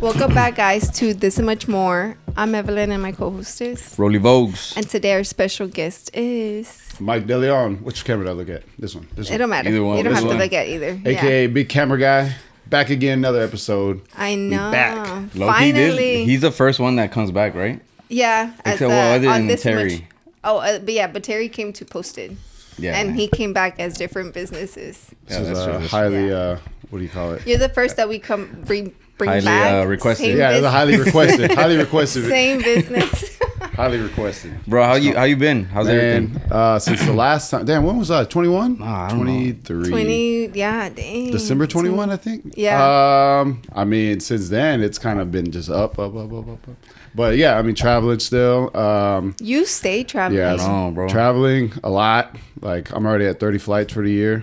Welcome back, guys, to This and Much More. I'm Evelin and my co-hostess. Rollie Vogues. And today our special guest is... Mike De Leon. Which camera did I look at? This one. This It one. don't matter. Either one. You don't This have one. to look at either. AKA Yeah. Big Camera Guy. Back again, another episode. I know. back. Low-key, Finally. he's the first one that comes back, right? yeah. as, Except, well, uh, other on than Terry. Much- Oh, uh, but yeah, but Terry came to Posted. Yeah. And he came back as different businesses. Yeah, this is that's uh, true, highly, Yeah. uh, what do you call it? You're the first that we come bring, bring Highly, back. uh, requested. Same Yeah, it's a highly requested. highly requested. Same business. Highly requested. Bro, how you how you been? How's everything? Uh, since the last time. Damn, when was that? 21? Ah, I don't know. 23. 20, yeah, dang. December 21, I think. Yeah. Um, I mean, since then, it's kind of been just up, up, up, up, up, up. But yeah, I mean, traveling still. Um, You stay traveling. yeah, No, bro. traveling a lot. Like, I'm already at 30 flights for the year.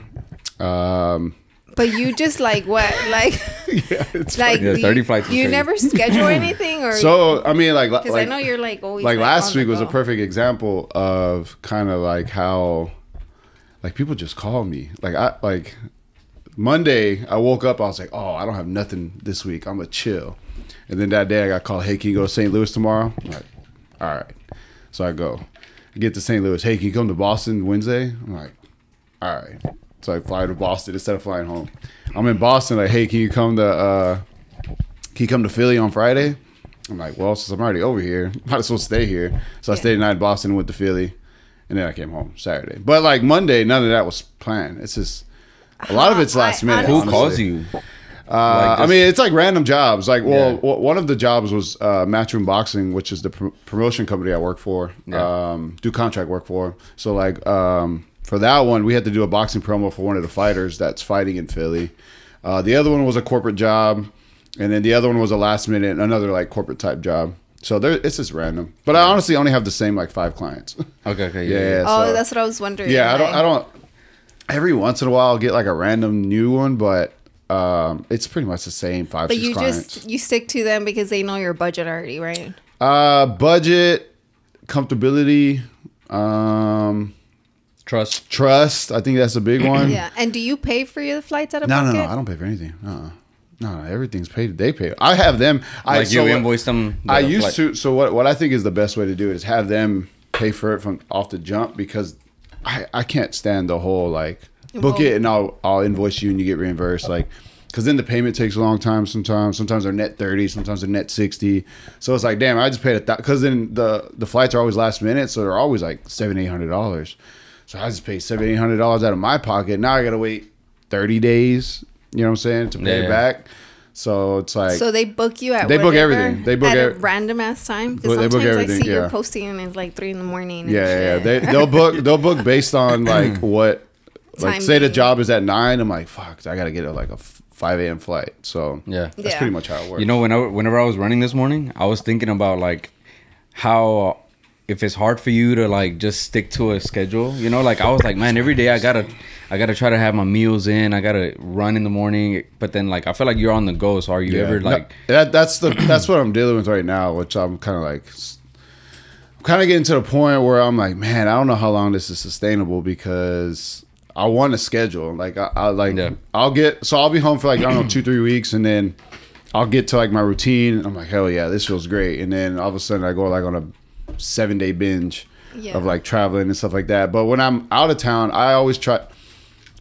Um, But you just like what? Like, yeah, it's like Yeah, you- 30 flights You crazy. never schedule anything, or So I mean, like, because like, I know you're like always like last week was a perfect example of kind of like how, like people just call me. Like I like Monday, I woke up, I was like, oh, I don't have nothing this week. I'm gonna chill. And then that day, I got called. Hey, can you go to St. Louis tomorrow? I'm like, all right. So I go. I get to St. Louis. Hey, can you come to Boston Wednesday? I'm like, all right. So I fly to Boston instead of flying home. I'm in Boston. Like, hey, can you come to uh, can you come to Philly on Friday? I'm like, well, since I'm already over here, might as well stay here. So I Yeah. stayed the night in Boston, with the Philly, and then I came home Saturday. But like Monday, none of that was planned. It's just a lot of it's last minute. Who honestly. calls you? Uh, Like I mean, it's like random jobs. Like, well, Yeah. w- one of the jobs was uh, Matchroom Boxing, which is the pr- promotion company I work for. Yeah. Um, do contract work for. So, like, um, for that one, we had to do a boxing promo for one of the fighters that's fighting in Philly. Uh, the other one was a corporate job, and then the other one was a last minute, another like corporate type job. So there, it's just random. But I honestly only have the same like five clients. Okay, okay, yeah. yeah. Oh, so- that's what I was wondering. yeah, I don't. I don't. Every once in a while, I'll get like a random new one, but um, it's pretty much the same five, But six you clients. just you stick to them because they know your budget already, right? uh, budget, comfortability, um, Trust. trust. I think that's a big one. Yeah. And do you pay for your flights out of No, no, pocket? no. I don't pay for anything. Uh, no, no, everything's paid. They pay. I have them. I Like so you what- invoice them. I used flight. to. So what? What I think is the best way to do it is have them pay for it from off the jump because I I can't stand the whole like book Well- it and I'll I'll invoice you and you get reimbursed like. Cause then the payment takes a long time. Sometimes, sometimes they're net thirty. Sometimes they're net sixty. So it's like, damn, I just paid a. Th- Cause then the the flights are always last minute, so they're always like seven, eight hundred dollars. So I just paid seven, eight hundred dollars out of my pocket. Now I gotta wait thirty days. You know what I'm saying to pay Yeah. it back. So it's like So they book you at They book everything. They book at a random ass time. Because they book sometimes I everything, see your yeah. posting and it's like three in the morning. and Yeah, yeah, yeah. They they'll book they'll book based on like what like Time say the job is at nine. I'm like, fuck, I gotta get a, like a five a.m. flight. So Yeah. that's Yeah. pretty much how it works. You know, whenever whenever I was running this morning, I was thinking about like how if it's hard for you to like just stick to a schedule. You know, like I was like, man, every day I gotta I gotta try to have my meals in. I gotta run in the morning. But then like I feel like you're on the go. So are you Yeah. ever No, like? that? That's the that's what I'm dealing with right now, which I'm kind of like. I'm kind of getting to the point where I'm like, man, I don't know how long this is sustainable because I want a schedule. Like I, I like Yeah. I'll get so I'll be home for like I don't know two three weeks and then I'll get to like my routine. And I'm like, hell yeah, this feels great. And then all of a sudden I go like on a seven day binge Yeah. of like traveling and stuff like that. But when I'm out of town, I always try.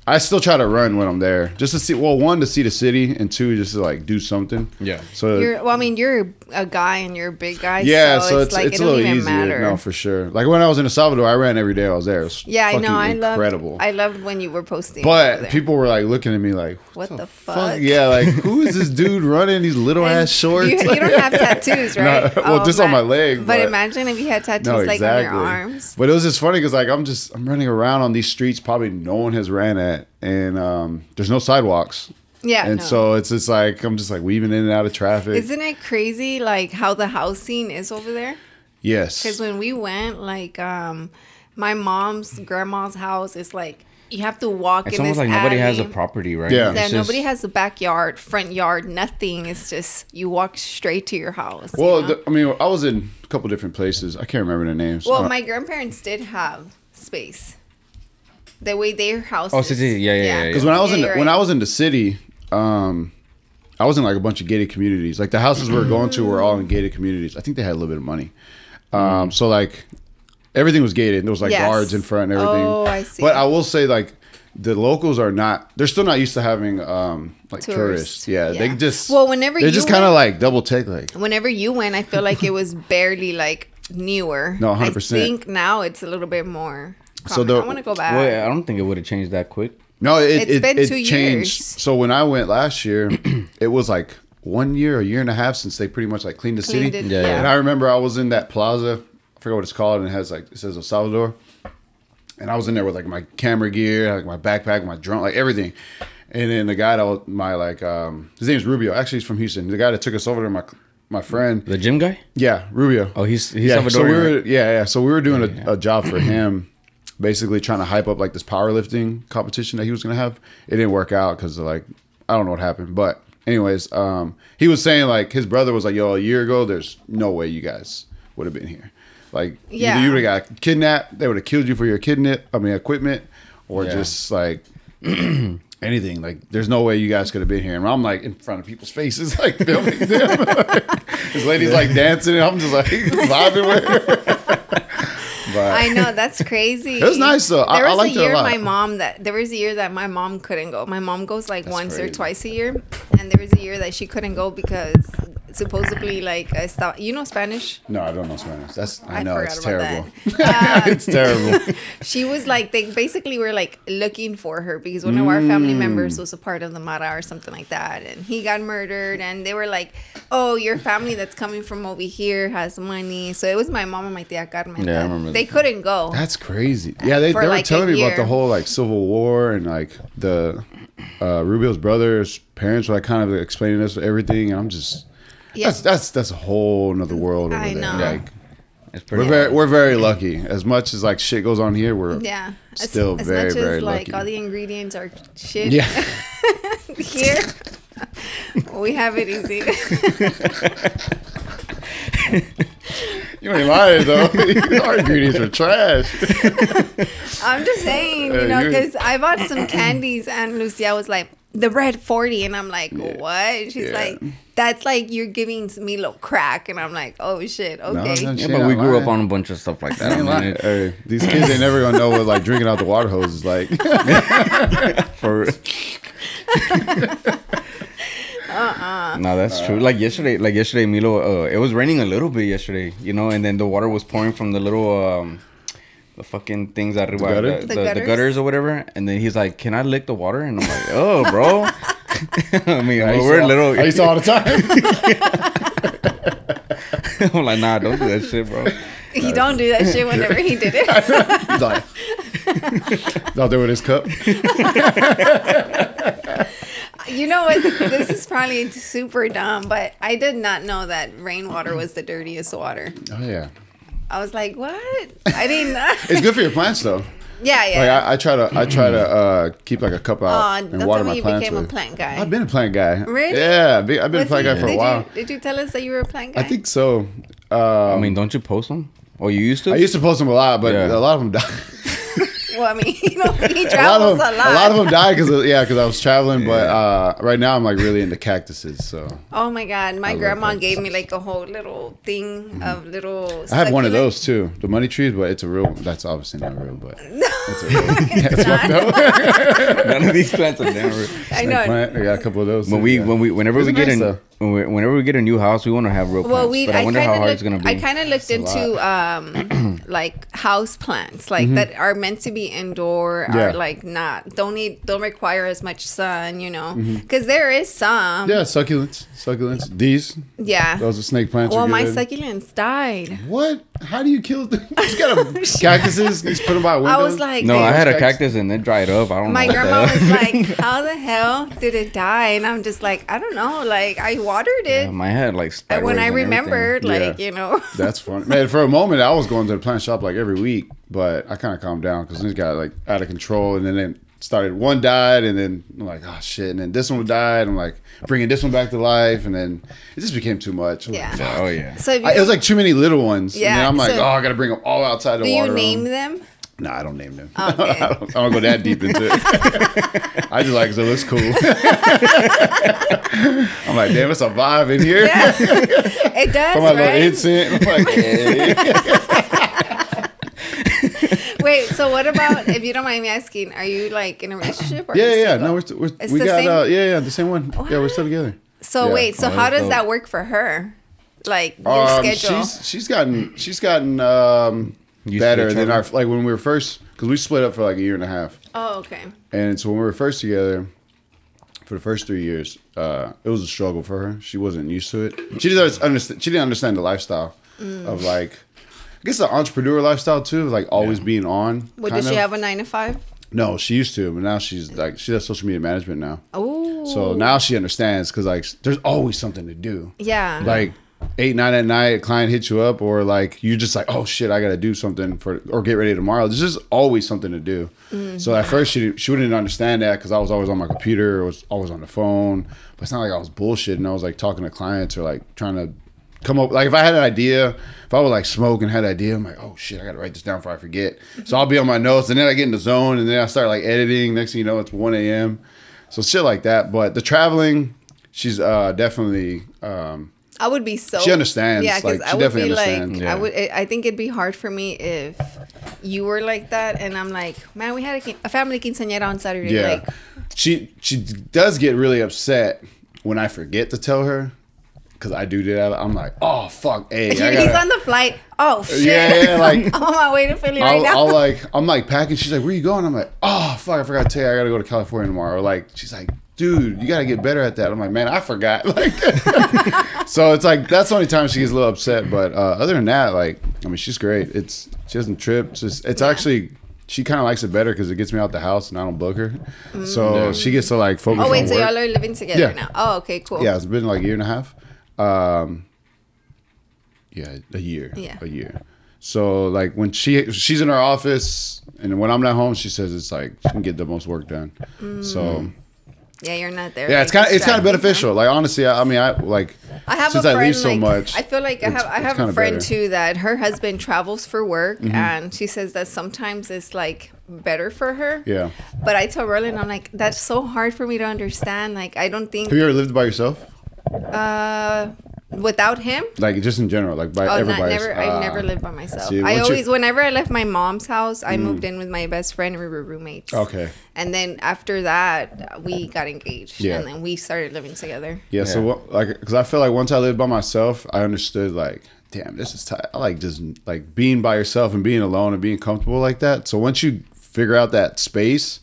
I still try to run when I'm there, just to see. Well, one to see the city, and two just to like do something. Yeah. So You're, well, I mean, you're a guy and you're a big guy. yeah, so, so, it's, it's like it's it a don't little easier. matter. No, for sure. Like when I was in El Salvador, I ran every day I was there. It was yeah, I know. I love incredible. I loved when you were posting. but there. people were like looking at me like, What the fuck? Yeah, like who is this dude running these little ass shorts? You, you don't have tattoos, right? No, well, oh, just on my leg, But, but- imagine if you had tattoos no, like exactly. on your arms. But it was just funny because like I'm just I'm running around on these streets probably no one has ran at, and um, there's no sidewalks, Yeah. and no. so it's just like I'm just like weaving in and out of traffic. Isn't it crazy like how the housing is over there? yes, Because when we went, like um, my mom's grandma's house is like you have to walk It's in almost this like nobody has a property, right? Yeah. It's That just- nobody has a backyard, front yard, nothing. It's just you walk straight to your house. you Well, know? the, I mean, I was in a couple different places. I can't remember the names. well, Uh, my grandparents did have space. The way their house. Oh, city, see, see, yeah, yeah, yeah, yeah. Because when I was Yeah, in the, you're when. I was in the city, um, I was in like a bunch of gated communities. Like the houses we were going to were all in gated communities. I think they had a little bit of money. Um, so like everything was gated. And There was like Yes. guards in front and everything. Oh, I see. But I will say like the locals are not. They're still not used to having um like tourists. Tourists. Yeah, they just Well, whenever they're you just kind of like double take like. Whenever you went, I feel like it was barely like newer. No, I 100%. i think now it's a little bit more. So common. the- I want to go back. Well, I don't think it would have changed that quick. No, it It's it, been it two changed. years. So when I went last year, it was like one year, a year and a half since they pretty much like cleaned the Cleaned city. it, Yeah, yeah. And I remember I was in that plaza. I forgot what it's called, and it has like it says El Salvador. And I was in there with like my camera gear, like my backpack, my drone, like everything. And then the guy that was my like um his name's Rubio. Actually, he's from Houston. The guy that took us over there, my my friend. The gym guy? Yeah, Rubio. Oh, he's he's yeah, so we were yeah, yeah. So we were doing a, a job for him, basically trying to hype up like this powerlifting competition that he was gonna have. It didn't work out because like I don't know what happened, but anyways, um, he was saying like his brother was like, "Yo, a year ago, there's no way you guys would have been here. Like, Yeah. either you would have got kidnapped, they would have killed you for your kidnap, I mean, equipment, or Yeah. just like." Anything like, there's no way you guys could have been here, and I'm like in front of people's faces, like filming them. this lady's like dancing, and I'm just like vibing with her. But I know that's crazy. It was nice, though. I- There I was a a year lot. my mom that there was a year that my mom couldn't go. My mom goes like That's once or twice a year, and there was a year that she couldn't go because supposedly like I stopped. You know Spanish? No, I don't know Spanish. That's I, I know it's terrible. Uh, it's terrible. she was like they basically were like looking for her because one of our family Mm. members was a part of the Mara or something like that and he got murdered and they were like oh your family that's coming from over here has money so it was my mom and my tia Carmen Yeah, I remember they that. couldn't go That's crazy. Yeah, they, they were like telling me about the whole like Civil War and like the uh, Rubio's brothers' parents were like kind of explaining us everything, and I'm just Yeah. that's that's that's a whole nother world over I there. know. Like It's we're very we're very lucky. As much as like shit goes on here, we're yeah Still as very, much very as like all the ingredients are shit yeah. here we have it easy you ain't lying though. Our ingredients are trash. I'm just saying, you uh, know, because I bought some candies and Lucia was like, the red 40. And I'm like, what? She's Yeah. like, that's like you're giving me little crack. And I'm like, oh shit, okay. no, yeah, Shit, but we I'm grew up on a bunch of stuff like that. I Ain't mean, lying. it- Hey, these kids ain't never gonna know what like drinking out the water hose is like. for Uh-uh. no, that's true. Like yesterday, like yesterday, Milo, uh, it was raining a little bit yesterday, you know, and then the water was pouring from the little, um, the fucking things that gutter? the, The the, the gutters? gutters or whatever. And then he's like, "Can I lick the water?" And I'm like, "Oh, bro." I mean, I we're to- little. I used to all the time. I'm like, "Nah, don't do that shit, bro." He don't do that shit whenever he did it. He's like, he's out there with his cup. you know what? This is probably super dumb, but I did not know that rainwater was the dirtiest water. Oh yeah, I was like, what? I didn't know. it's good for your plants though. yeah, yeah. Like I, I try to, I try to uh, keep like a cup out Aw, and don't water tell my you plants became a plant guy. I've been a plant guy. Really? Yeah, I've been, I've a plant he- guy for a while. You, did you tell us that you were a plant guy? I think so. Um, I mean, don't you post them? Or you used to? I used to post them a lot, but Yeah. a lot of them died. Well, I mean, you know, he a lot travels of a them, lot. a lot of them died because yeah, because I was traveling. But uh, right now I'm like really into cactuses. So Oh my god, my love grandma gave me like a whole little thing of little. I have one of those too, the money trees, but it's a real. That's obviously not real, but it's a real. It's not. None of these plants are never. I snake know. plant. I got a couple of those. When we yeah. when we whenever Those we get nice, in though. When we, whenever we get a new house, we want to have real plants. Well, we. but I, I, wonder kind how of hard looked. it's gonna be. I kind of looked a into um like house plants, like that are meant to be indoor, Mm-hmm. Yeah. are like not don't need don't require as much sun, you know, because there is some. Mm-hmm. yeah, succulents, succulents. These, Yeah. those are snake plants. Well, are my succulents died. What? How do you kill? them? You just got a oh, cactuses. You just put them by windows. I was like, no, I had a Cactus. cactus and it dried up. I don't my know. what the grandma was like, "How the hell did it die?" And I'm just like, "I don't know. Like I watered it, Yeah, my head like. and when I and everything. remembered, like Yeah. you know, That's funny, man. For a moment, I was going to the plant shop like every week, but I kind of calmed down because things got like out of control, and then it started. One died, and then I'm like, oh shit, and then this one died. I'm like bringing this one back to life, and then it just became too much. I'm like, Yeah. fuck. Oh yeah. so if you, I, it was like too many little ones. Yeah, and then I'm like, so- oh, I gotta bring them all outside the do water. you name home. them? Nah, I don't name them. Oh, okay. I, don't, I don't go that deep into it. I just like 'cause it looks cool. I'm like, damn, it's a vibe in here. Yeah. it does, Put my little right? incense. I'm like, hey. Wait, so what about if you don't mind me asking? Are you like in a relationship? Or Yeah, you yeah, yeah. No, we're, st- we're It's we the got same? uh, yeah, yeah, the same one. Yeah, we're still together. So Yeah. wait, so how does dope. that work for her? Like your Um, schedule? she's she's gotten she's gotten um, better than our like when we were first because we split up for like a year and a half, oh, okay. and so when we were first together. For the first three years, uh, it was a struggle for her. She wasn't used to it. She didn't understand. She didn't understand the lifestyle Mm. of like, I guess the entrepreneur lifestyle too, like always being on. What did does she of. have a nine to five? No, she used to, but now she's like she does social media management now. Oh, So now she understands because like there's always something to do. yeah, Like eight nine at night, a client hits you up, or like you just like oh shit, I got to do something for or get ready tomorrow. There's just always something to do. Mm. So at first she she wouldn't understand that because I was always on my computer, or was always on the phone. But it's not like I was bullshitting. I was like talking to clients or like trying to come up like if I had an idea, if I would like smoke and had an idea, I'm like, oh shit, I gotta write this down before I forget. So I'll be on my notes and then I get in the zone and then I start like editing. Next thing you know, it's one AM. So shit like that. But the traveling, she's uh definitely um I would be so. She understands, Yeah, because like, I she would be definitely like, understands. I would. I think it'd be hard for me if you were like that, and I'm like, man, we had a, a family quinceañera on Saturday. yeah. Like, she she does get really upset when I forget to tell her. Cause I do do that. I'm like, oh fuck, hey, I gotta, on the flight. Oh shit! Yeah, yeah, like- I'm on my way to Philly right I'll, now. I'll like I'm like packing. She's like, "Where you going?" I'm like, "Oh fuck, I forgot to tell you. I gotta go to California tomorrow." Like, she's like, "Dude, you gotta get better at that." I'm like, "Man, I forgot." Like, so it's like that's the only time she gets a little upset. But uh, other than that, like, I mean, she's great. It's she doesn't trip. It's just it's actually she kind of likes it better because it gets me out the house and I don't book her. So she gets to like focus. oh wait, on so y'all are living together Yeah. now? Oh, okay, cool. Yeah, it's been like a year and a half. Um, yeah, a year. Yeah. a year. So like when she she's in her office and when I'm not home, she says it's like she can get the most work done. Mm. So Yeah, you're not there. yeah, it's kind of it's kind of beneficial. Like honestly, I, I mean, I like I have since a I friend leave so like much. I feel like I have I have a friend better. too that her husband travels for work and she says that sometimes it's like better for her. Yeah. But I tell Roland I'm like that's so hard for me to understand. Like I don't think Have you ever lived by yourself? Uh without him Like just in general, like by Oh, everybody. never. I've never lived by myself. see, I once you- Mm. always, whenever I left my mom's house, I moved in with my best friend. And we were roommates. Okay. And then after that, we got engaged. Yeah. And then we started living together. Yeah, so what, like, because I feel like once I lived by myself, I understood like, damn, this is tight. I like just like being by yourself and being alone and being comfortable like that. So once you figure out that space,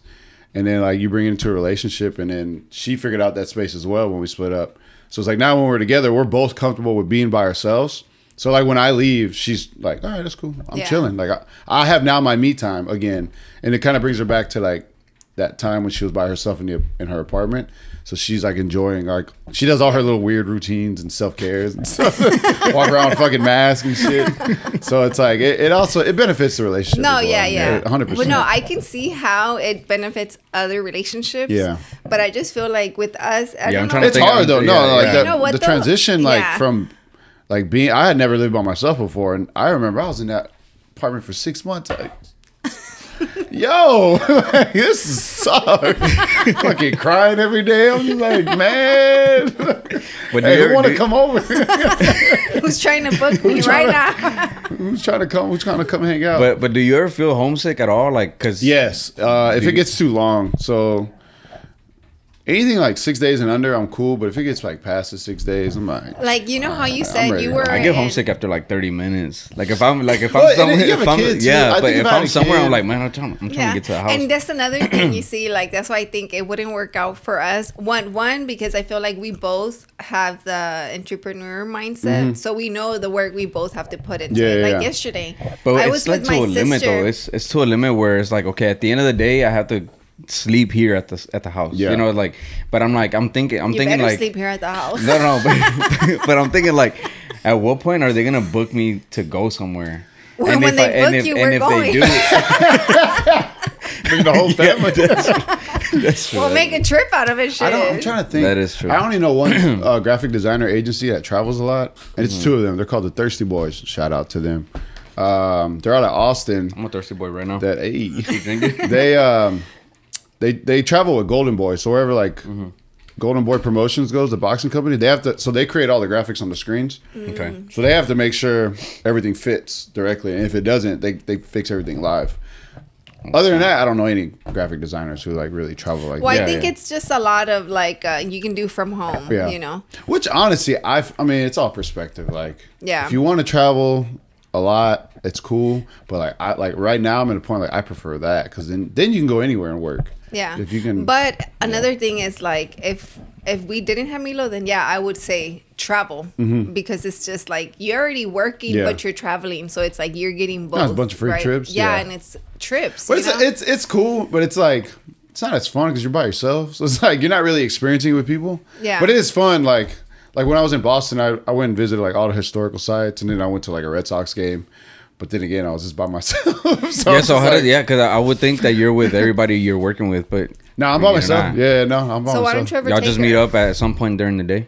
and then like you bring it into a relationship, and then she figured out that space as well when we split up. So it's like now when we're together, we're both comfortable with being by ourselves. So like when I leave, she's like, all right, that's cool. I'm Yeah. chilling. Like I, I have now my me time again, and it kind of brings her back to like that time when she was by herself in the in her apartment. So she's like enjoying like she does all her little weird routines and self cares and stuff. Walk around with fucking mask and shit. So it's like it, it also it benefits the relationship. No, well. yeah, yeah. hundred percent. But percent. no, I can see how it benefits other relationships. Yeah. But I just feel like with us, I Yeah, don't I'm know. trying to it's think hard I'm- though. No, yeah, like yeah. the, You know what, the though? transition, like Yeah. from like being, I had never lived by myself before, and I remember I was in that apartment for six months. Like, yo, this sucks. Fucking crying every day. I'm like, man. But do hey, you who want to come over? Who's trying to book me Who's right trying now? Who's trying to come? Who's trying to come hang out? But but do you ever feel homesick at all? Like, cause Yes, uh, if it gets too long. So anything like six days and under, I'm cool. But if it gets like past the six days, I'm like, like you know how you I'm said you were. I get homesick after like 30 minutes. Like if I'm like if I'm and somewhere, if a I'm kid, yeah, I but think if if I had I'm somewhere, kid- I'm like, man, I'm trying, I'm trying to get to the house. And that's another thing you see, like that's why I think it wouldn't work out for us. One, one because I feel like we both have the entrepreneur mindset, so we know the work we both have to put into Mm-hmm. Yeah, it. yeah, Like yeah. yesterday, But I it's was like with to my a limit sister. though. It's it's to a limit where it's like okay, at the end of the day, I have to sleep here at the at the house. Yeah. You know, like, but I'm like, I'm thinking, I'm you thinking like, sleep here at the house. no, no, but, but I'm thinking like, at what point are they gonna book me to go somewhere? When- And when if they I- and book if- you, and we're if going. do, bring the whole family. that's true. we'll make a trip out of it. Shit. I don't. I'm trying to think. That is true. I only know one uh, graphic designer agency that travels a lot, and Mm-hmm. it's two of them. They're called the Thirsty Boys. Shout out to them. Um, they're out of Austin. I'm a thirsty boy right now. That hey, You drinking? they um, they they travel with Golden Boy. So wherever like Golden Boy Promotions goes, the boxing company, they have to. So they create all the graphics on the screens. okay. So they have to make sure everything fits directly, and if it doesn't, they they fix everything live. Other than that, I don't know any graphic designers who like really travel like. Well, that. I think yeah. it's just a lot of like uh, you can do from home. Yeah. You know. Which honestly, I I mean, it's all perspective. Like, Yeah. if you want to travel a lot, it's cool. But like, I like right now, I'm at a point like I prefer that because then then you can go anywhere and work. Yeah. If you can, But another thing is like if if we didn't have Milo, then yeah, I would say travel because it's just like you're already working, Mm-hmm. Yeah. but you're traveling, so it's like you're getting both. No, a bunch of free trips, Yeah, yeah. and it's trips. but it's it's it's cool. But it's like it's not as fun because you're by yourself. So it's like you're not really experiencing it with people. Yeah. But it is fun. Like like when I was in Boston, I I went and visited like all the historical sites, and then I went to like a Red Sox game. But then again, I was just by myself. so Yeah, so how like, did yeah? Because I I would think that you're with everybody you're working with, but No, I'm by myself. not. Yeah, no, I'm by so why don't you ever Y'all take just her? meet up at some point during the day.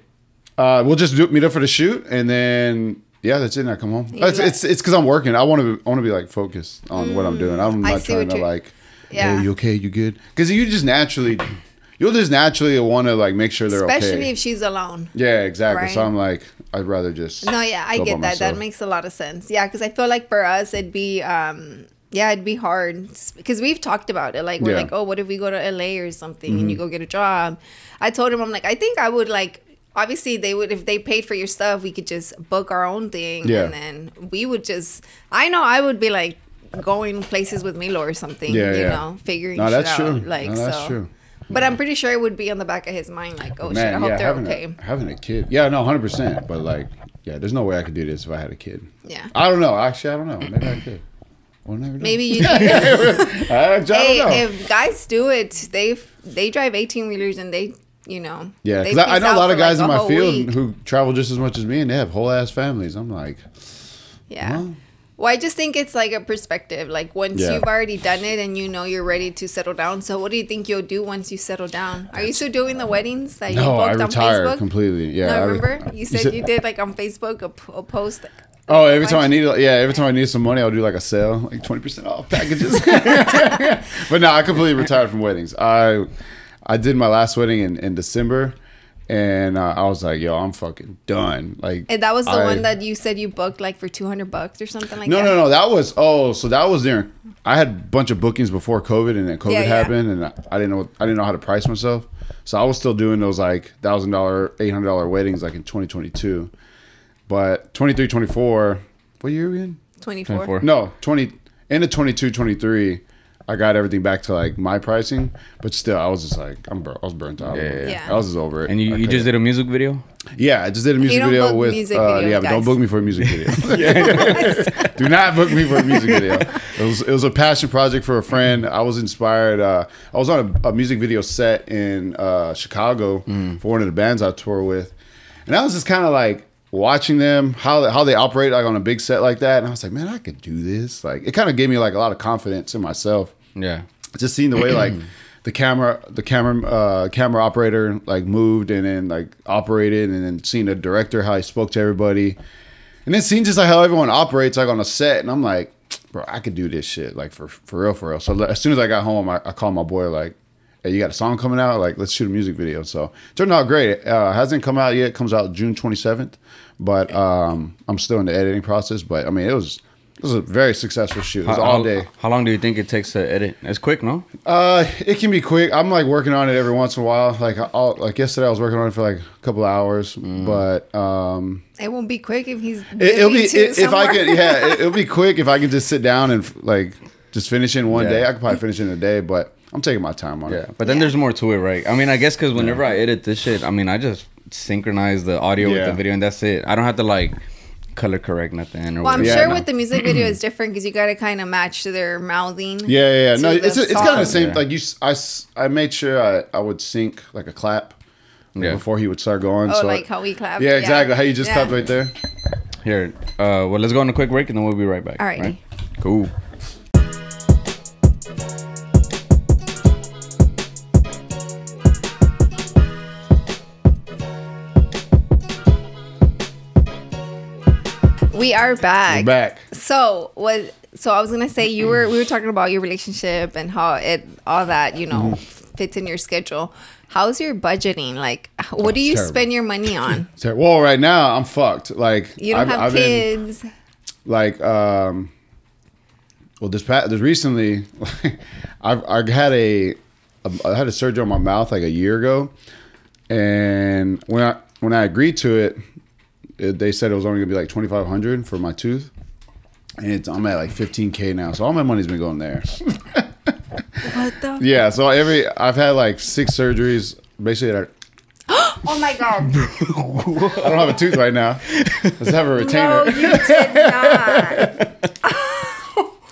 Uh, we'll just do, meet up for the shoot, and then yeah, that's it. And I come home. You It's it's it's because I'm working. I want to I want to be like focused on what I'm doing. I'm Mm, not trying to like, Yeah. hey, you okay? You good? Because you just naturally, you'll just naturally want to like make sure they're Especially okay. if she's alone. yeah, exactly. So I'm like, I'd rather just No, yeah, I get that. That makes a lot of sense. Yeah, because I feel like for us, it'd be, um, yeah, it'd be hard because we've talked about it. Like we're Yeah. Mm-hmm. like, oh, what if we go to LA or something and you go get a job? I told him, I'm like, I think I would like. Obviously, they would if they paid for your stuff. We could just book our own thing, Yeah. and then we would just. I know I would be like going places with Milo or something. Yeah, you yeah. know, figuring. No, shit that's out. true. Like No, that's so. true. But I'm pretty sure it would be on the back of his mind, like, oh shit, I hope they're having okay. a, having a kid. Yeah, no, hundred percent. But like, yeah, there's no way I could do this if I had a kid. Yeah. I don't know. Actually, I don't know. Maybe I could. We'll never know. Maybe you. I, I don't hey, know. if guys do it, they they drive eighteen wheelers and they, you know. Yeah, because I, I know a lot of for, like, guys in my field week. who travel just as much as me, and they have whole ass families. I'm like, Yeah. Well- Well, I just think it's like a perspective. Like once Yeah. you've already done it and you know you're ready to settle down. So what do you think you'll do once you settle down? Are you still doing the weddings that you no, I booked on Facebook? completely. Yeah, no, I re- remember uh, you said you did like on Facebook a, p- a post. Oh, every time I need, yeah, every time I need some money, I'll do like a sale, like twenty percent off packages. but no, I completely retired from weddings. I I did my last wedding in, in December, and uh, I was like, yo, I'm fucking done. Like, And that was the I- one that you said you booked like for two hundred bucks or something like No, that. no, no. No. That was oh, so that was there. I had a bunch of bookings before COVID, and then COVID Yeah, yeah. happened, and I, I didn't know I didn't know how to price myself. So I was still doing those like thousand dollar, eight hundred dollar weddings like in 2022, but 23, 24. What year are we in? Twenty four. 24. No, 20 into 22, 23. I got everything back to like my pricing, but still, I was just like, I'm bur- I was burnt out. Yeah, yeah, yeah. I was just over it. And you, you just did a music video? yeah, I just did a music don't video book with music uh, videos, yeah, but don't book me for a music video. Do not book me for a music video. It was it was a passion project for a friend. I was inspired. Uh, I was on a, a music video set in uh, Chicago for one of the bands I tour with, and I was just kind of like watching them how they, how they operate like on a big set like that, and I was like, man, I could do this. Like it kind of gave me like a lot of confidence in myself. Yeah. just seeing the way like the camera the camera uh camera operator like moved and then like operated and then seeing the director how he spoke to everybody. And then seeing just like how everyone operates like on a set. And i'm like bro i could do this shit like for for real for real. So as soon as i got home i, I called my boy like hey you got a song coming out like let's shoot a music video so it turned out great uh hasn't come out yet it comes out june 27th but um i'm still in the editing process but i mean it was it was a very successful shoot it was How- all day How long do you think it takes to edit? It's quick, no? uh, it can be quick. I'm like working on it every once in a while. Like I'll, like yesterday, I was working on it for like a couple of hours, but um, It won't be quick if he's. it, will be busy too if, if I can. Yeah, it, it'll be quick if I can just sit down and like just finish in one Yeah. day. I could probably finish in a day, but I'm taking my time on Yeah. it. But then Yeah. there's more to it, right? I mean, I guess because whenever I edit this shit, I mean, I just synchronize the audio with the video and that's it. I don't have to like color correct nothing or Well, I'm whatever. Yeah, sure no. with the music video it's different because you got to kind of match their mouthing. Yeah, yeah, yeah. No, the it's it's kind of the same. Yeah. Like you, I made sure I, I would sync like a clap Yeah. before he would start going. Oh, so like how we clap. yeah, exactly. How you just Yeah. clapped right there. Here, uh, well, let's go on a quick break and then we'll be right back. All right. Cool. We are back. We're back. So was so I was gonna say you were we were talking about your relationship and how it all that you know Mm-hmm. fits in your schedule. How's your budgeting? Like, what do you terrible. spend your money on? So- Well, right now I'm fucked. Like You don't I've- have I've been- kids. like um well this past this recently I've I had a I had a surgery on my mouth like a year ago and when I when I agreed to it, it they said it was only gonna be like twenty five hundred for my tooth and it's, I'm at like fifteen k now so all my money's been going there What the? yeah so every I've had like six surgeries basically I Oh my god! I don't have a tooth right now let's have a retainer No, you did not.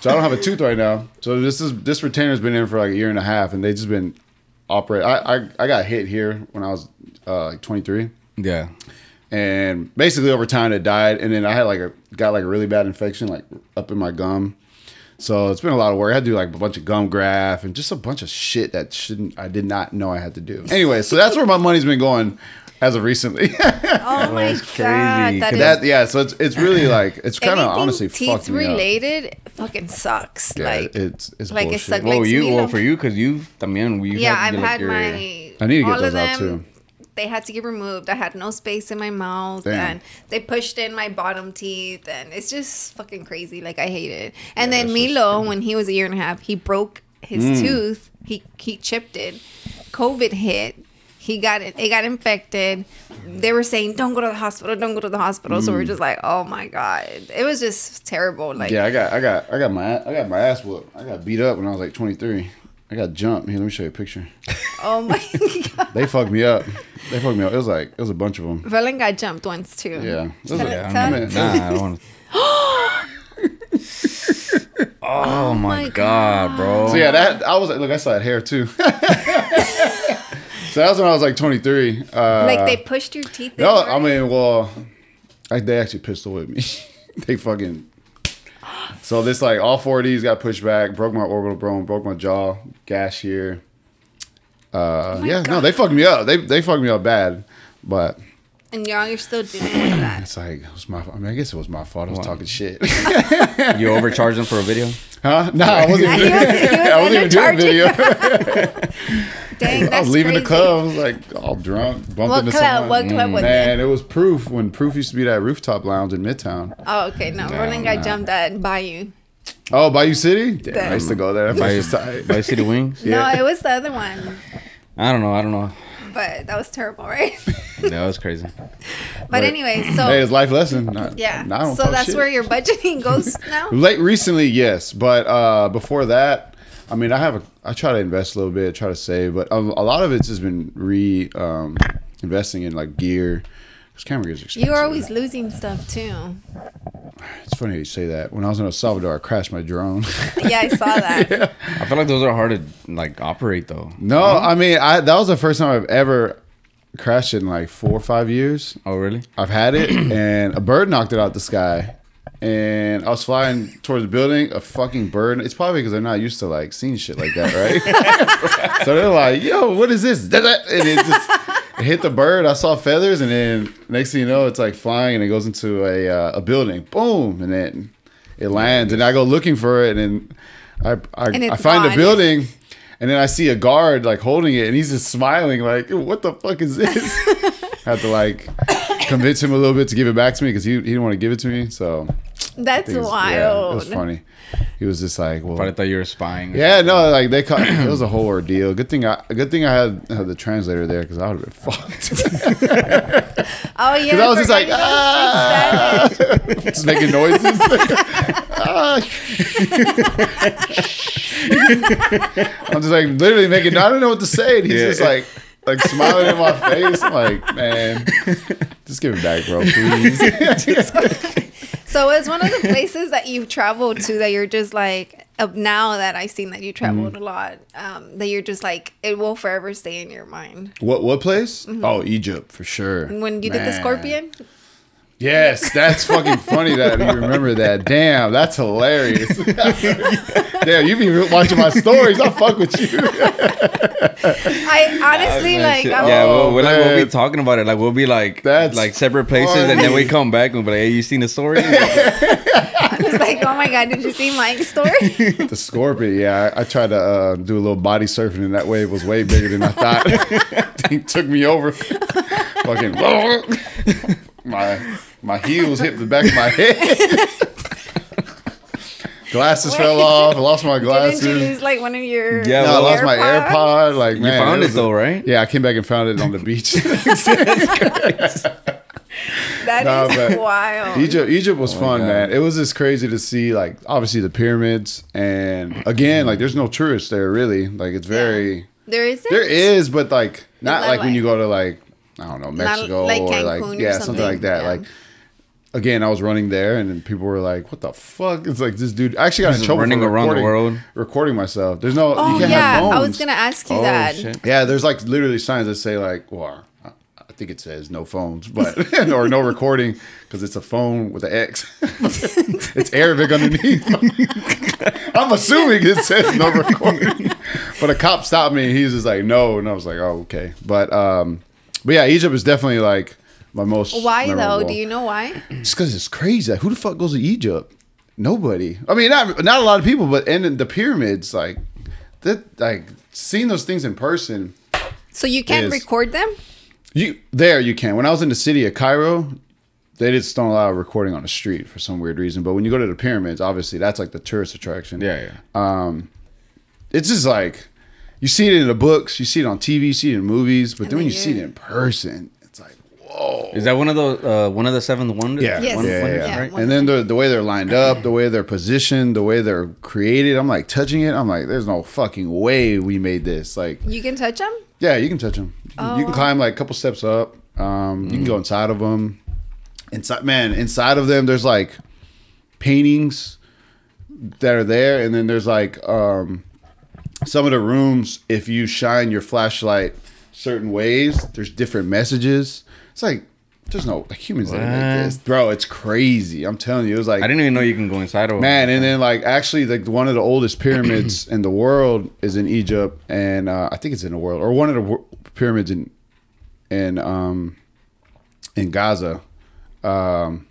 So I don't have a tooth right now. So this is this retainer's been in for like a year and a half, and they just been operate. I I, I got hit here when I was uh, like 23, Yeah. And basically over time it died, and then I had like a got like a really bad infection like up in my gum. So it's been a lot of work. I had to do like a bunch of gum graft and just a bunch of shit that shouldn't I did not know I had to do. Anyway, so that's where my money's been going as of recently. Oh my That's god! crazy. That is yeah, so it's it's really like it's kind of honestly teeth fucked me up. related. Fucking sucks. Yeah, like it's it's like it bullshit. sucked. Well, you Milo. well for you because you también you yeah, had, I've like, had your- my. I need to get all those out, too. They had to get removed. I had no space in my mouth, Damn. and they pushed in my bottom teeth, and it's just fucking crazy. Like I hate it. And Yeah, then that's just Milo, when he was a year and a half, he broke his Mm. tooth. He he chipped it. COVID hit. He got it. It got infected. They were saying, "Don't go to the hospital. Don't go to the hospital." So we're just like, "Oh my god!" It was just terrible. Like, Mm. Yeah, I got, I got, I got my, I got my ass whooped. I got beat up when I was like 23. I got jumped. Here, let me show you a picture. oh my god. They fucked me up. They fucked me up. It was like, it was a bunch of them. Velen got jumped once too. Yeah. It was Tell like- it- Yeah, tell I'm it. nah, I don't want. oh my my god, bro! So yeah, that I was like, look, I saw that hair too. so that was when I was like 23. Uh, Like they pushed your teeth. in, No, right? I mean, well, I, they actually pistol with me. they fucking. So this like all four of these got pushed back, broke my orbital bone, broke my jaw, gash here. Uh, my yeah, no, they fucked me up. They they fucked me up bad, but and y'all, you're still doing with that. it's like it was my. I mean, I guess it was my fault. I was Wow. talking shit. you overcharged them for a video. huh? No, I wasn't. He Even, was- he was I wasn't even doing video. Dang, that's I was leaving crazy. the club. I was like all drunk, bumped What into club? someone. What club was Man, it? it was Proof when Proof used to be that rooftop lounge in Midtown. Oh, okay. No, Roland got jumped at Bayou. Oh, Bayou City. Damn, I used to go there. That By, place was tight. by City Wings. Yeah. No, it was the other one. I don't know. I don't know. But that was terrible, right? That was crazy. but anyway, so Hey, it's life lesson. Not, yeah. not So that's shit. where your budgeting goes now. Late recently, yes, but uh, before that, I mean, I have a. I try to invest a little bit, try to save, but a, a lot of it's just been re um, investing in like gear. Because camera is expensive. You're always losing stuff too. It's funny you say that. When I was in El Salvador, I crashed my drone. Yeah, I saw that. I feel like those are hard to like operate though. no, I mean, I that was the first time I've ever crashed it in like four or five years. Oh really? I've had it, and a bird knocked it out the sky. And I was flying towards the building, a fucking bird. It's probably because they're not used to like seeing shit like that, right? so they're like, "Yo, what is this?" And it just it hit the bird. I saw feathers, and then next thing you know, it's like flying, and it goes into a uh, a building. Boom, and then it lands, and I go looking for it, and I I, And I find gone. a building. And then I see a guard like holding it, and he's just smiling, like, "What the fuck is this?" I had to like convince him a little bit to give it back to me because he, he didn't want to give it to me. So That's it wild. yeah, it was funny. He was just like, well, I thought you were spying. or yeah, no, like they caught, it was a whole ordeal. Good thing I, good thing I had, had the translator there because I would have been fucked. Oh yeah. 'Cause I was just like, ah. just making noises. Ah. I'm just like literally making. I don't know what to say. And he's Yeah. just like. Like smiling in my face, I'm like, man, just give it back, bro, please. So it's one of the places that you've traveled to that you're just like uh, now that I've seen that you traveled Mm-hmm. a lot, um, that you're just like it will forever stay in your mind. What what place? Oh, Egypt for sure. When you did the scorpion, Yes, that's fucking funny that you remember that. Damn, that's hilarious. Damn, you be watching my stories. I fuck with you. I honestly Man, like. I'm, yeah, we'll, we'll, like, we'll be talking about it. Like we'll be like That's like separate places, and then we come back and be like, "Hey, you seen the story?" I'm just like, oh my god, did you see Mike's story? the scorpion. Yeah, I, I tried to uh, do a little body surfing, and that wave was way bigger than I thought. Thing took me over. Fucking my my heels hit the back of my head. Glasses fell off. I lost my Didn't you glasses. lose like one of your? Yeah, No, I well, lost my AirPod. Like man, you found it was a- though, right? Yeah, I came back and found it on the beach. That Nah, is wild. Egypt, Egypt was oh fun, God. man. It was just crazy to see, like, obviously the pyramids, and again, like, there's no tourists there really. Like, it's very There isn't. there is, but like not not like when you go to like I don't know Mexico like or Cancun like or yeah something, something, like that. yeah. Like again, I was running there, and people were like, "What the fuck?" It's like this dude. I actually got in He's trouble running around the recording, world. recording myself. There's no Oh you can't yeah, have phones. I was gonna ask you Oh, that. shit. Yeah, there's like literally signs that say like, well, I- I think it says no phones, but or no recording because it's a phone with an X. it's Arabic underneath. I'm assuming it says no recording, but a cop stopped me. and He was just like, no, and I was like, oh, okay. But um, but yeah, Egypt is definitely like my most. Why though? Do you know why? Just because it's crazy. Like, who the fuck goes to Egypt? Nobody. I mean, not not a lot of people, but and the pyramids, like that, like seeing those things in person. So you can't Is. record them? You there you can. When I was in the city of Cairo, they just don't allow recording on the street for some weird reason. But when you go to the pyramids, obviously that's like the tourist attraction. Yeah, yeah. Um, it's just like you see it in the books, you see it on TV, you see it in movies, but And then when then you see it in person, it's like whoa. Is that one of the Uh, one of the seven wonders? Yeah, Yes. One- yeah, one- yeah. Yeah, right? one- And then the the way they're lined up, the way they're positioned, the way they're created, I'm like touching it. I'm like, there's no fucking way we made this. Like, You can touch them? Yeah, you can touch them. Oh, you can climb like a couple steps up. Um, You can go inside of them. Inside, man, inside of them, there's like paintings that are there, and then there's like um, some of the rooms. If you shine your flashlight certain ways, there's different messages. It's like there's no like humans didn't make this, bro. It's crazy. I'm telling you, it was like I didn't even know you can go inside of them. Man, and then like actually like one of the oldest pyramids in the world is in Egypt, and uh, I think it's in the world or one of the pyramids in in um in Gaza um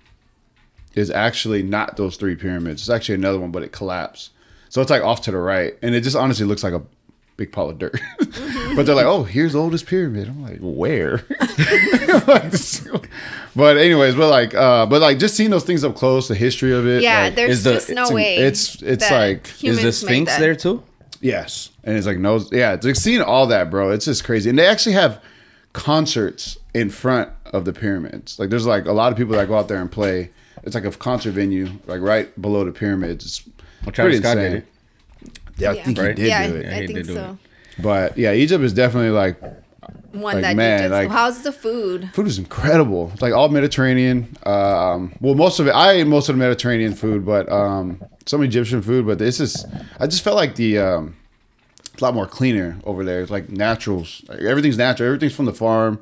is actually not those three pyramids. It's actually another one, but it collapsed. So it's like off to the right, and it just honestly looks like a big pile of dirt. but they're like, "Oh, here's the oldest pyramid." I'm like, "Where?" But anyways, but like, uh, but like just seeing those things up close, the history of it. Yeah, like, there's is the- just no it's- way. it's- it's that like- Is humans the Sphinx there too? Yes, and it's like no, yeah, it's like seeing all that, bro. It's just crazy, and they actually have concerts in front of the pyramids. Like, there's like a lot of people that go out there and play. It's like a concert venue, like right below the pyramids. It's Well, Travis pretty Scott insane. did it. Yeah, I Yeah. think Right? he did yeah, do it. Yeah, I think did do so. But yeah, Egypt is definitely like One Like, that man, you just. like- how's the food? food is incredible. It's like all Mediterranean. Um, well, most of it. I ate most of the Mediterranean food, but um, some Egyptian food. But this is. I just felt like the. Um, it's a lot more cleaner over there. It's like naturals. Like, everything's natural. Everything's from the farm.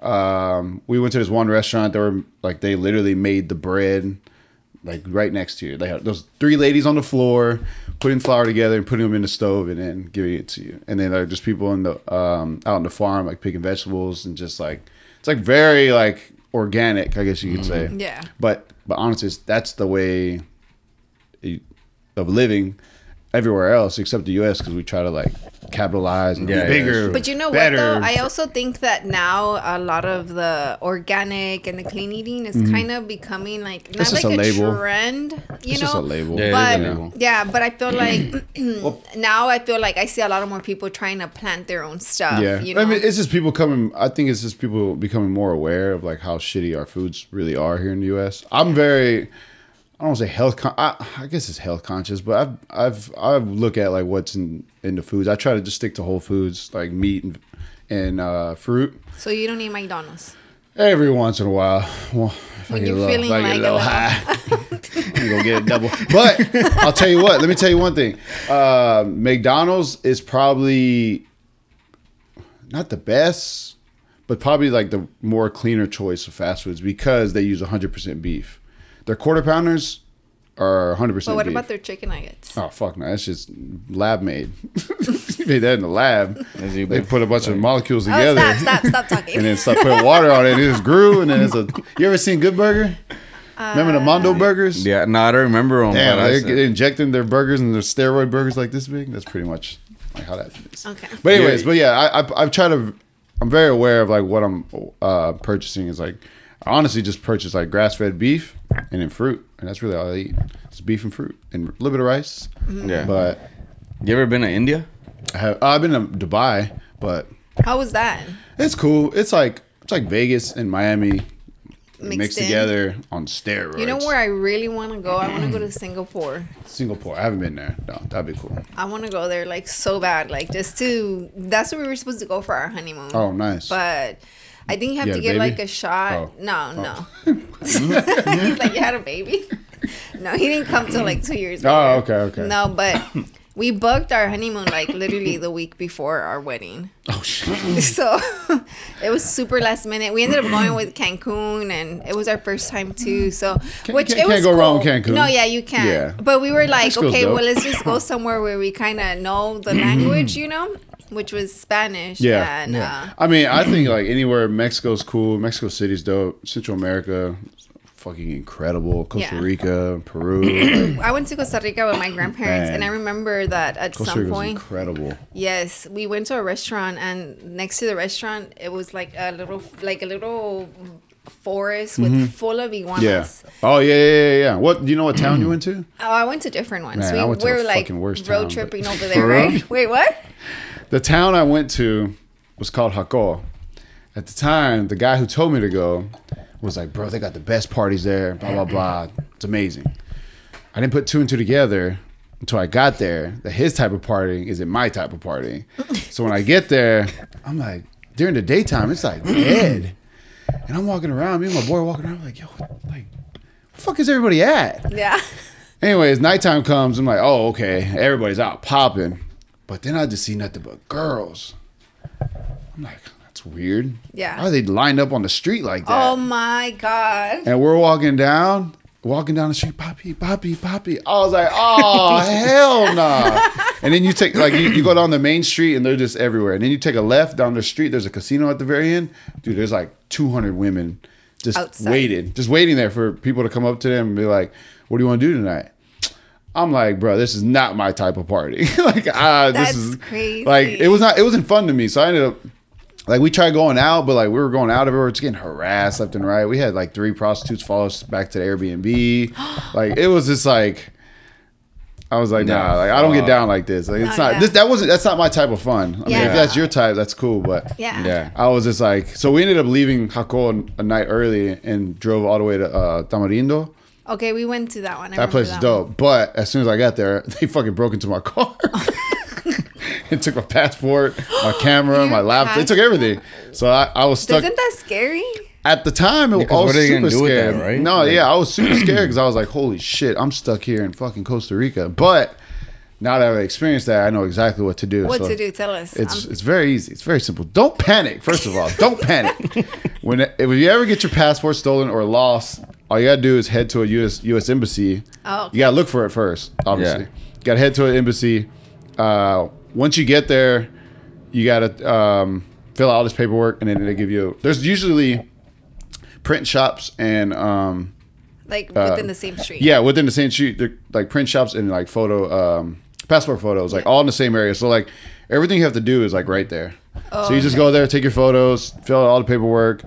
Um, we went to this one restaurant. They were like they literally made the bread like right next to you. They had those three ladies on the floor putting flour together and putting them in the stove and then giving it to you. And then there are just people in the um, out on the farm like picking vegetables and just like it's like very like organic, I guess you could say. Yeah. But but honestly, that's the way of living everywhere else except the U.S. because we try to like capitalize and Yeah, be bigger. sure. But you know better. what though? I also think that now a lot of the organic and the clean eating is mm-hmm. kind of becoming like not It's just like a a, trend. You it's know, just a label. Yeah, it is but a label. yeah, but I feel like now I feel like I see a lot of more people trying to plant their own stuff. Yeah, you know? I mean, it's just people coming. I think it's just people becoming more aware of like how shitty our foods really are here in the U.S. I'm very, I don't want to say health. Con- I, I guess it's health conscious, but I've I've I look at like what's in in the foods. I try to just stick to whole foods like meat and and uh, fruit. so you don't eat McDonald's. Every once in a while, well, if I When get a you're little, feeling I like a little high, I'm gonna get a double. But I'll tell you what. Let me tell you one thing. Uh, McDonald's is probably not the best, but probably like the more cleaner choice of fast foods because they use 100% beef. Their quarter pounders are 100 percent But what beef. about their chicken nuggets? Oh fuck no, that's just lab made. you made that in the lab. They been- put a bunch of molecules together. Oh, together. stop, stop, stop talking. and then start putting water on it. And it just grew, and then it's a. You ever seen Good Burger? Remember the Mondo burgers? Yeah, no, I don't remember them. Damn, but I they're injecting their burgers and their steroid burgers like this big. That's pretty much like how that is. Okay. But anyways, Yeah. but yeah, I, I I've tried to. I'm very aware of like what I'm uh, purchasing is like. I honestly just purchase like grass fed beef and then fruit, and that's really all I eat. It's beef and fruit and a little bit of rice. Mm-hmm. Yeah. But you ever been to India? I have uh, I've been to Dubai, but How was that? it's cool. It's like it's like Vegas and Miami Mixed mixed, together on steroids. You know where I really want to go? I want to go to Singapore. Singapore. I haven't been there. No, that'd be cool. I want to go there like so bad, like just to. That's where we were supposed to go for our honeymoon. Oh, nice. But I think you have You to get like a shot. Oh. No, oh. no. He's like, you had a baby. No, he didn't come till like two years. Oh, okay, okay. No, but we booked our honeymoon like literally the week before our wedding. Oh shit. So it was super last minute. We ended up going with Cancun, and it was our first time too. So Can't- which can't- it was can't go wrong with cool. Cancun. No, yeah, you can. Yeah. But we were like, okay, dope. well, let's just go somewhere where we kind of know the language, you know, which was Spanish. Yeah. And, uh, I mean, I think like anywhere Mexico's cool. Mexico City's dope. Central America, fucking incredible. Costa Yeah. Rica, Peru. I went to Costa Rica with my grandparents, Man. and I remember that at Costa some Rica's point, incredible. yes, we went to a restaurant, and next to the restaurant, it was like a little, like a little forest with full of iguanas. Mm-hmm. Yeah. Oh yeah, yeah, yeah, yeah. What? Do you know what town you went to? Oh, I went to different ones. Man, we I went to were like road town, but- tripping over there, right? Wait, what? The town I went to was called Jaco. At the time, the guy who told me to go was like, "Bro, they got the best parties there. Blah blah blah. It's amazing." I didn't put two and two together until I got there. That his type of partying isn't my type of partying. So when I get there, I'm like, during the daytime, it's like dead, and I'm walking around. Me and my boy are walking around like, "Yo, what, like, the fuck is everybody at?" Yeah. Anyways, nighttime comes. I'm like, oh, okay. Everybody's out popping. But then I just see nothing but girls. I'm like, that's weird. Yeah. Why are they lined up on the street like that? Oh my god. and we're walking down, walking down the street, poppy, poppy, poppy. I was like, oh, hell nah. And then you take, like, you, you go down the main street and they're just everywhere. And then you take a left down the street, there's a casino at the very end. Dude, there's like 200 women just Outside. waiting, just waiting there for people to come up to them and be like, what do you want to do tonight? I'm like, bro, this is not my type of party. like, ah, That's this is crazy. Like, it was not, it wasn't fun to me. So I ended up, like, we tried going out, but like, we were going out everywhere, just getting harassed left and right. We had like three prostitutes follow us back to the Airbnb. like, it was just like, I was like, nah, Nah, like, I don't get down like this. Like, it's not, yeah. this, that wasn't, that's not my type of fun. I mean, Yeah. if that's your type, that's cool, but. Yeah. Yeah. I was just like, so we ended up leaving Jaco a night early and drove all the way to uh, Tamarindo. Okay, we went to that one. I That remember place is one. dope. But as soon as I got there, they fucking broke into my car. and took my passport, my camera, my laptop. They took everything. So I, I was stuck. Isn't that scary? At the time, it, Yeah, 'cause I was what are super gonna do with that, right? No, Like- yeah, I was super scared because I was like, "Holy shit, I'm stuck here in fucking Costa Rica." But now that I've experienced that, I know exactly what to do. What So to do? Tell us. It's Um, it's very easy. It's very simple. Don't panic. First of all, don't panic. When if you ever get your passport stolen or lost, all you gotta do is head to a U.S. U.S. embassy. Oh, okay. You gotta look for it first. Obviously, Yeah. you gotta head to an embassy. Uh, once you get there, you gotta um, fill out all this paperwork, and then they give you. There's usually print shops and um, like uh, within the same street. yeah, within the same street, they're like print shops and like photo, um, passport photos, like all in the same area. So like everything you have to do is like right there. Oh, so you just go there, take your photos, fill out all the paperwork.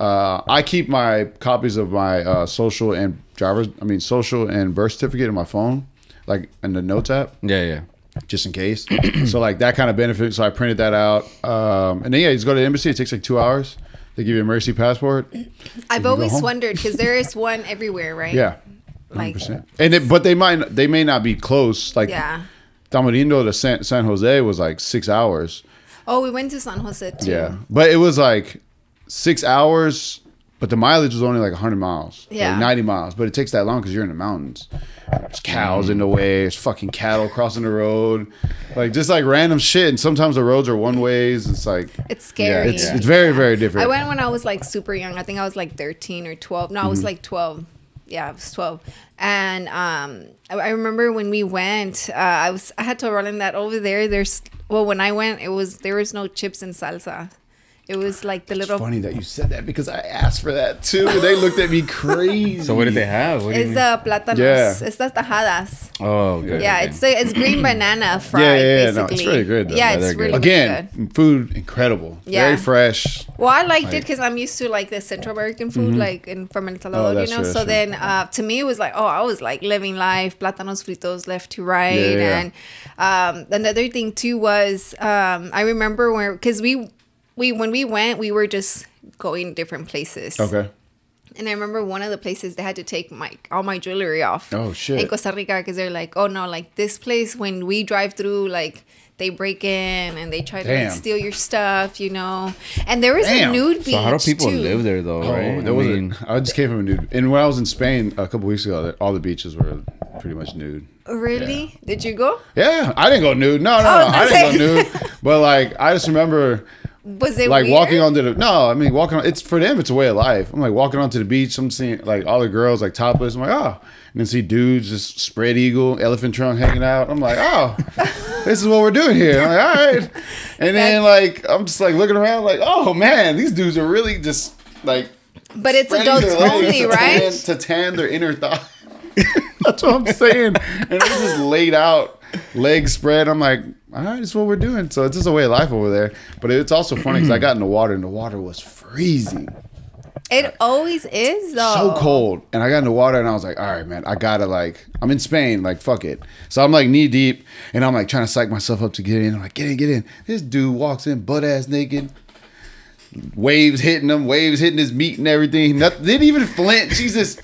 Uh, I keep my copies of my uh, social and driver's, I mean social and birth certificate in my phone, like in the notes app, Yeah, yeah. just in case. so like that kind of benefit. So I printed that out, um, and then yeah, you just go to the embassy. It takes like two hours. They give you a emergency passport. I've always wondered because there is one everywhere, right? Yeah. 100%. And it, but they might they may not be close. Like yeah. Tamarindo to San, San Jose was like six hours. Oh, we went to San Jose too. Yeah, but it was like six hours, but the mileage was only like 100 miles, Yeah. like 90 miles. But it takes that long because you're in the mountains. There's cows in the way. There's fucking cattle crossing the road, like just like random shit. And sometimes the roads are one ways. It's like It's scary. it's it's very very different. I went when I was like super young. I think I was like 13 or 12. No, I Mm-hmm. was like 12. yeah, I was twelve, and um, I, I remember when we went, uh, I was I had to run in that over there. There's well, when I went, it was there was no chips and salsa. It was like the little. Funny that you said that because I asked for that too. They looked at me crazy. So what did they have? What do you It's mean? the plátanos. Yeah. Estas tajadas. oh, okay. Yeah, okay. it's the, it's green banana fried. Yeah, yeah, yeah, no, it's really good, though. Yeah, Yeah, it's they're good. really Again, good. food incredible. Yeah. Very fresh. Well, I liked it because I'm used to like the Central American food, like in from El Oh, Salvador, that's you know. true, so true. then, uh, to me, it was like, oh, I was like living life, plátanos fritos left to right, Yeah, yeah, yeah. and um, another thing too was um, I remember where because we we when we went, we were just going different places. Okay. And I remember one of the places they had to take my all my jewelry off. Oh, shit. In Costa Rica, because they're like, oh no, like this place when we drive through, like they break in and they try to like, steal your stuff, you know. And there was Damn. a nude beach So how do people too. live there though? Oh, right? there I was mean, a, I just came from a nude. And when I was in Spain a couple weeks ago, all the beaches were pretty much nude. Really? Did you go? Yeah, I didn't go nude. No, no, Oh, no, I didn't go nude. But like, I just remember Was it like weird? walking onto the no, I mean walking. On, it's for them. It's a way of life. I'm like walking onto the beach. I'm seeing like all the girls like topless. I'm like, oh, and then see dudes just spread eagle, elephant trunk hanging out. I'm like, oh, this is what we're doing here. I'm like, all right. And then like I'm just like looking around, like, oh man, these dudes are really just like But it's spreading adults their only, to right? Tan, to tan their inner thigh. That's what I'm saying. And they just laid out, legs spread. I'm like, all right, it's what we're doing. So it's just a way of life over there. But it's also funny because I got in the water and the water was freezing, It always is though. so cold. And I got in the water and I was like, all right, man, I gotta like, I'm in Spain, like fuck it. So I'm like knee deep and I'm like trying to psych myself up to get in. I'm like, get in, get in. This dude walks in butt ass naked. Waves hitting him, waves hitting his meat and everything. Nothing, didn't even flinch. He's just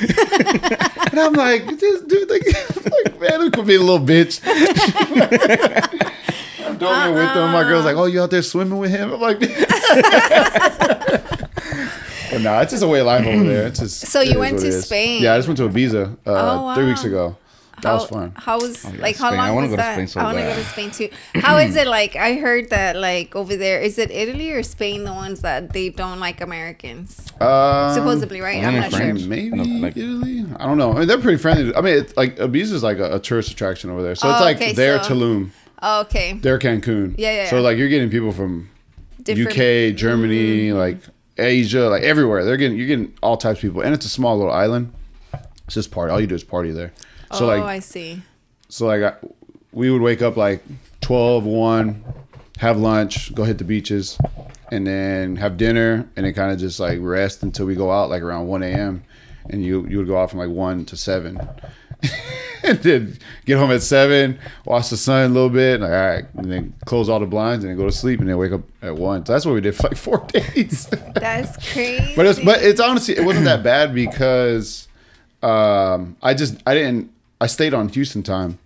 and I'm like, this dude, like, like man, it could be a little bitch. I'm doing it with them. My girl's like, oh, you out there swimming with him? I'm like, but nah, it's just a way of life over there. It's just. So you went to. Spain. Yeah, I just went to Ibiza uh, Oh, three weeks ago. That how, was fun. How was yeah, like how Spain. I long wanna was go to that? Spain so I want to go to Spain too. How is it like? I heard that like over there, is it Italy or Spain the ones that they don't like Americans? Um, Supposedly, right? I'm it not sure. Maybe like- Italy. I don't know. I mean, they're pretty friendly. I mean, it's like Ibiza is like a, a tourist attraction over there. So it's Oh, like okay, their so- Tulum, Oh, okay. their Cancun. Yeah, yeah, So like you're getting people from Different- UK, Germany, Mm-hmm. like Asia, like everywhere. They're getting you're getting all types of people, and it's a small little island. It's just party. All you do is party there. So oh, like I see. so like I, we would wake up like 12, 1, have lunch, go hit the beaches, and then have dinner, and then kind of just like rest until we go out like around 1 a.m. And you you would go out from like 1 to 7. and then get home at 7, watch the sun a little bit, and like, all right, and then close all the blinds and then go to sleep and then wake up at 1. So that's what we did for like four days. That's crazy. But it's but it's honestly it wasn't that bad because um I just I didn't I stayed on Houston time.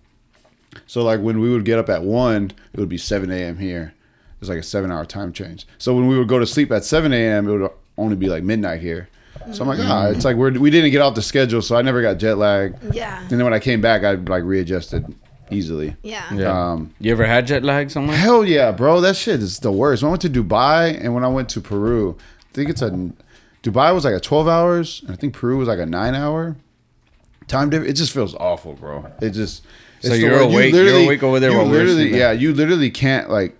So like when we would get up at one, it would be seven a.m. here. It's like a seven-hour time change. So when we would go to sleep at seven a.m., it would only be like midnight here. So I'm like, ah, it's like we're we didn't get off the schedule, so I never got jet lag. yeah. And then when I came back, I like readjusted easily. Yeah. Yeah. Um, you ever had jet lag somewhere? Hell yeah, bro. That shit is the worst. When I went to Dubai and when I went to Peru, I think it's a Dubai was like a 12 hours, and I think Peru was like a nine hour time difference. It just feels awful, bro. It just So the you're. You awake- you're literally- awake over there you while we're literally, yeah, you literally can't like,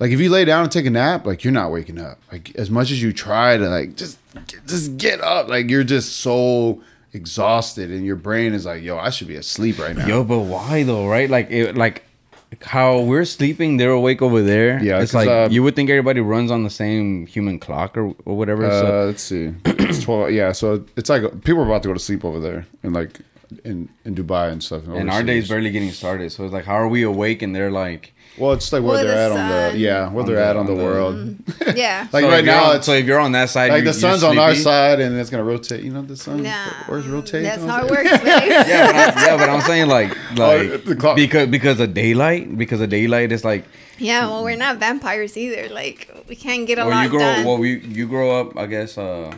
like if you lay down and take a nap, like you're not waking up. Like as much as you try to like just just get up, like you're just so exhausted, and your brain is like, yo, I should be asleep right now. Yo, but why though? Right? Like it, like how we're sleeping, they're awake over there. Yeah, it's like uh, you would think everybody runs on the same human clock or, or whatever. Uh, so let's see. It's 12. Yeah, so it's like people are about to go to sleep over there and like in in Dubai and stuff. and our day's barely getting started. So it's like, how are we awake? And they're like, Well, it's like where Well, they're the at on the yeah where On they're the- at on the, on the- world. Yeah. Like so right now, on- it's so if you're on that side, like you're, the sun's on our side and it's gonna rotate. You know the sun. Nah. Where's rotate? That's how it works, yeah, but I'm, yeah, but I'm saying like like Oh, the clock. because because of daylight because of daylight is like yeah. Well, we're not vampires either. Like we can't get a or lot you grow done. well we you grow up I guess uh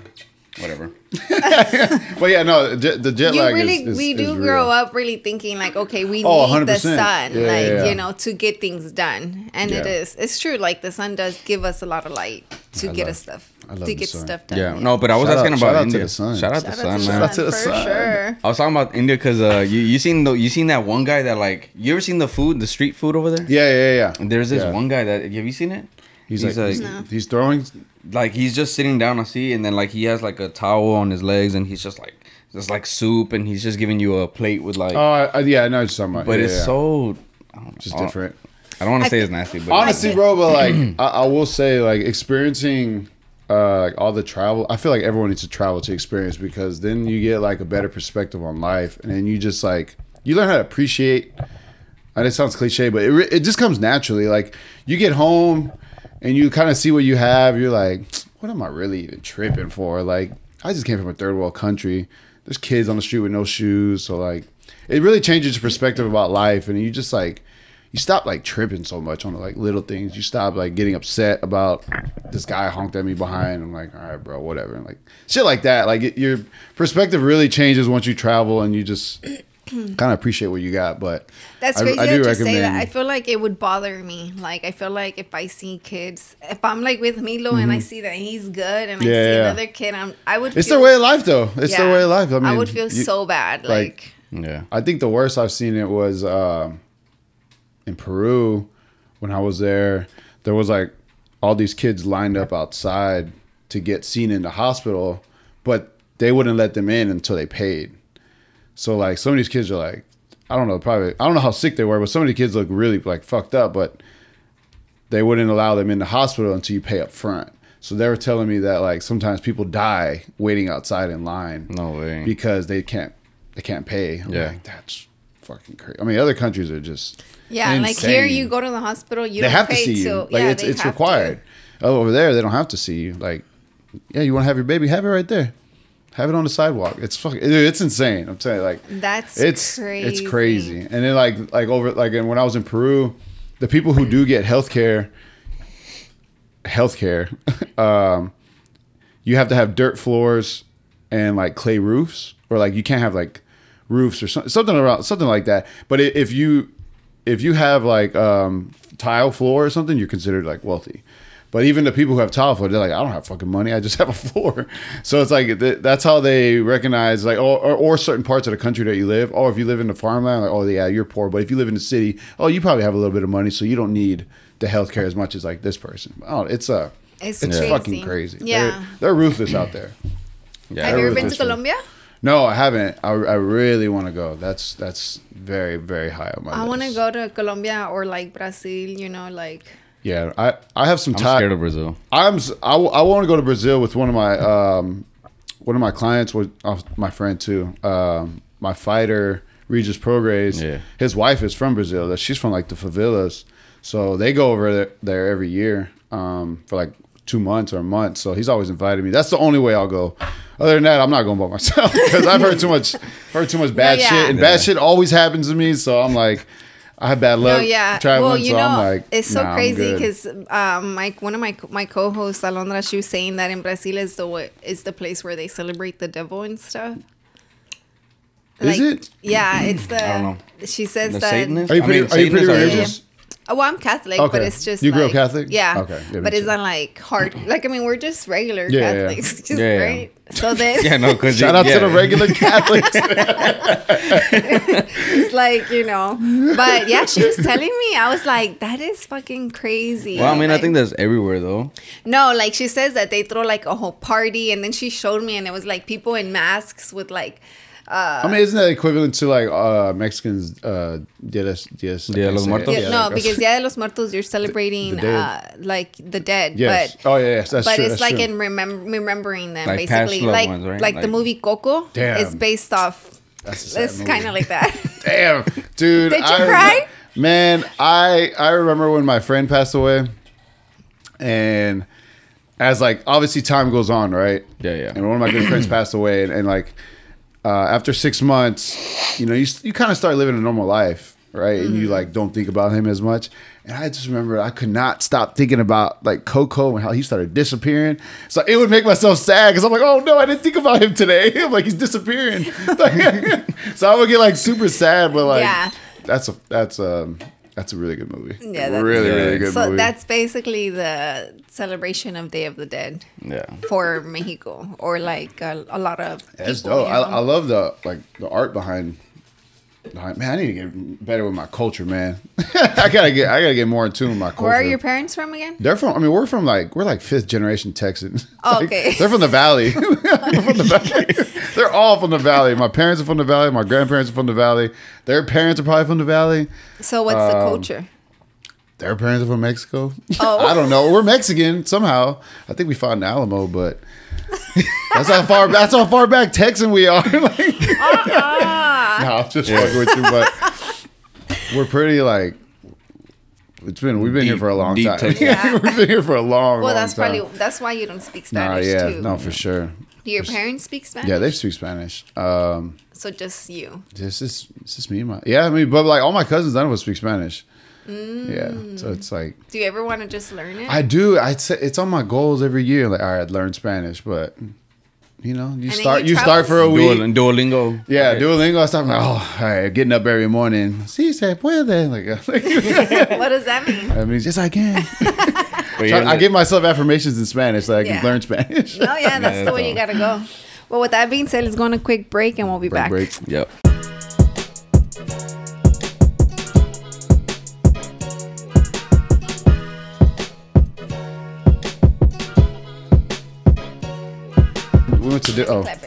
whatever saying? But yeah, no, the, the jet you lag really is, is we is do real. grow up really thinking like okay we Oh, need the 100%. sun Yeah, like yeah, yeah. you know to get things done and it Yeah. is it's true like the sun does give us a lot of light to I get love- us stuff to get sun. stuff done. Yeah, no, but I was Shout out- asking shout about out to India. the sun. Shout out Shout to out sun, man. Shout out to the for sun. sure. I was talking about India because uh, you you seen the you seen that one guy that like you ever seen the food the street food over there? Yeah, yeah, yeah. There's this one guy that have you seen it? He's, He's like, like- No. he's throwing. Like he's just sitting down, I see, and then like he has like a towel on his legs, and he's just like just like soup, and he's just giving you a plate with like. Oh, I, I- yeah, I know what you're talking about. but Yeah, it's yeah. so I don't just I don't- different. I don't want to say it's nasty, but Honestly, bro, but like I, I will say, like experiencing uh like all the travel. I feel like everyone needs to travel to experience because then you get like a better perspective on life, and then you just like you learn how to appreciate. And it sounds cliche, but it it just comes naturally. Like you get home and you kind of see what you have. You're like, what am I really even tripping for? Like I just came from a third world country. There's kids on the street with no shoes, so like it really changes your perspective about life, and you just like you stop like tripping so much on like little things. You stop like getting upset about this guy honked at me behind. I'm like, all right, bro, whatever. And, like shit like that. Like it, your perspective really changes once you travel, and you just kind of appreciate what you got. But That's crazy I that do you say that. I feel like it would bother me. Like I feel like if I see kids, if I'm like with Milo and I see that he's good, and I Mm-hmm. See yeah. another kid, I'm I would. it's feel, their way of life, though. It's their way of life. I mean, I would feel you- so bad. like- Like, yeah, I think the worst I've seen it was um in Peru when I was there. There was like all these kids lined up outside to get seen in the hospital, but they wouldn't let them in until they paid. So like some of these kids are like, I don't know, probably I don't know how sick they were, but some of the kids look really like fucked up, but they wouldn't allow them in the hospital until you pay up front. So they were telling me that like sometimes people die waiting outside in line no way. because they can't they can't pay. I'm Yeah. like, that's fucking crazy. I mean, other countries are just yeah, like here you go to the hospital, you they don't have to see you. till- Like yeah, it's they it's have to. required. Oh, over there they don't have to see you. Like, yeah, you want to have your baby, have it right there. Have it on the sidewalk. It's fucking. Dude, it's insane. I'm telling you, like That's it's crazy. it's crazy. And then like like over like and when I was in Peru, the people who do get healthcare, healthcare, um, you have to have dirt floors and like clay roofs, or like you can't have like roofs or something something around something like that. But if you if you have like um, tile floor or something, you're considered like wealthy. But even the people who have tile floor, they're like, I don't have fucking money. I just have a floor. So it's like th- that's how they recognize like or, or, or certain parts of the country that you live. Or if you live in the farmland, like oh yeah, you're poor. But if you live in the city, oh you probably have a little bit of money, so you don't need the healthcare as much as like this person. Oh, it's a It's, it's crazy. fucking crazy. Yeah. They're, they're ruthless out there. yeah, Have you ever been to push for it. Colombia? No, I haven't. I, I really want to go. That's that's very very high on my I list. want to go to Colombia or like Brazil. You know, like Yeah, I I have some I'm time. scared of Brazil. I'm s- I, want to go to Brazil with one of my um one of my clients was uh, my friend too. Um, my fighter Regis Prograis. Yeah. His wife is from Brazil. That she's from like the favelas, so they go over there, there every year um, for like two months or a month. So he's always invited me. That's the only way I'll go. Other than that, I'm not going by myself because I've heard too much heard too much bad yeah. shit, and Yeah. bad shit always happens to me. So I'm like. I have bad luck no, yeah. traveling, well, you so know, I'm like, it's so nah, crazy because um, my one of my my co-hosts, Alondra, she was saying that in Brazil is the wa- is the place where they celebrate the devil and stuff. Is it? Yeah, it's the. I don't know. She says The that. Satanist? Are you I pretty, mean, are you pretty Satanists are- religious? Oh, well, I'm Catholic, but it's just You grew up Catholic? Yeah. Okay. Yeah, but it's too. not like hard. Like I mean, we're just regular Yeah, yeah. Catholics, just Yeah, yeah. right? So then Yeah, no, because Shout out to the regular Catholics. it's like you know. But yeah, she was telling me. I was like, that is fucking crazy. Well, I mean, I think that's everywhere though. No, like she says that they throw like a whole party, and then she showed me, and it was like people in masks with like. Uh, I mean, isn't that equivalent to like uh, Mexicans? Uh, Dia de, Dia, Dia de los Muertos? yeah, Yeah, no, because Dia de los Muertos, you're celebrating the dead. uh, like the dead, Yes. but oh yeah, yes, that's but true. it's that's like true. in remem- remembering them, Like past basically, loved like ones, right? like the movie Coco. Damn. It's based off. That's It's kind of like that. Damn, dude. Did you I- cry? Man, I I remember when my friend passed away, and as like obviously time goes on, right? Yeah, yeah. And one of my good friends passed away, and, and like uh, after six months, you know, you you kind of start living a normal life, right? And you Mm-hmm. like don't think about him as much. And I just remember I could not stop thinking about like Coco and how he started disappearing. So it would make myself sad because I'm like, oh no, I didn't think about him today. I'm like, he's disappearing. so I would get like super sad, but like Yeah. that's a that's um That's a really good movie. Yeah, that's- really, really good so movie. that's basically the celebration of Day of the Dead Yeah. for Mexico, or like a, a lot of. It's people, dope. you I. I love the like the art behind. Behind- Man, I need to get better with my culture, man. I gotta get I gotta get more in tune with my culture. Where are your parents from again? They're from. I mean, we're from like we're like fifth generation Texans. Oh, Like, okay. they're from the valley. They're from the valley. They're all from the valley. My parents are from the valley. My grandparents are from the valley. Their parents are probably from the valley. So what's the Um, culture? Their parents are from Mexico. Oh. I don't know. We're Mexican somehow. I think we fought in Alamo, but that's how far. That's how far back Texan we are. like, Ah, no, I'm just fucking with you, but we're pretty like. It's been we've been here for a long time. Texan. we've been here for a long. well, long that's time. probably that's why you don't speak Nah, Spanish yeah, too. no, for sure. Do your parents speak Spanish? Yeah, they speak Spanish. Um, So just you. this is this is me and my yeah. I mean, but like all my cousins, none of us speak Spanish. Yeah, so mm. it's like Do you ever want to just learn it? I do. I say it's on my goals every year. Like, all right, learn Spanish, but you know, you then start you you, start for a week. Duolingo. Duolingo. Yeah, Duolingo. I start like, oh, all right, getting up every morning. Si se puede. Like, what does that mean? I mean, yes, I can. But So you're I give myself affirmations in Spanish so I can Yeah. learn Spanish. Oh, no, yeah, that's the that's way you gotta go. Well, with that being said, let's go on a quick break and we'll be back. break. Yep. We went to do.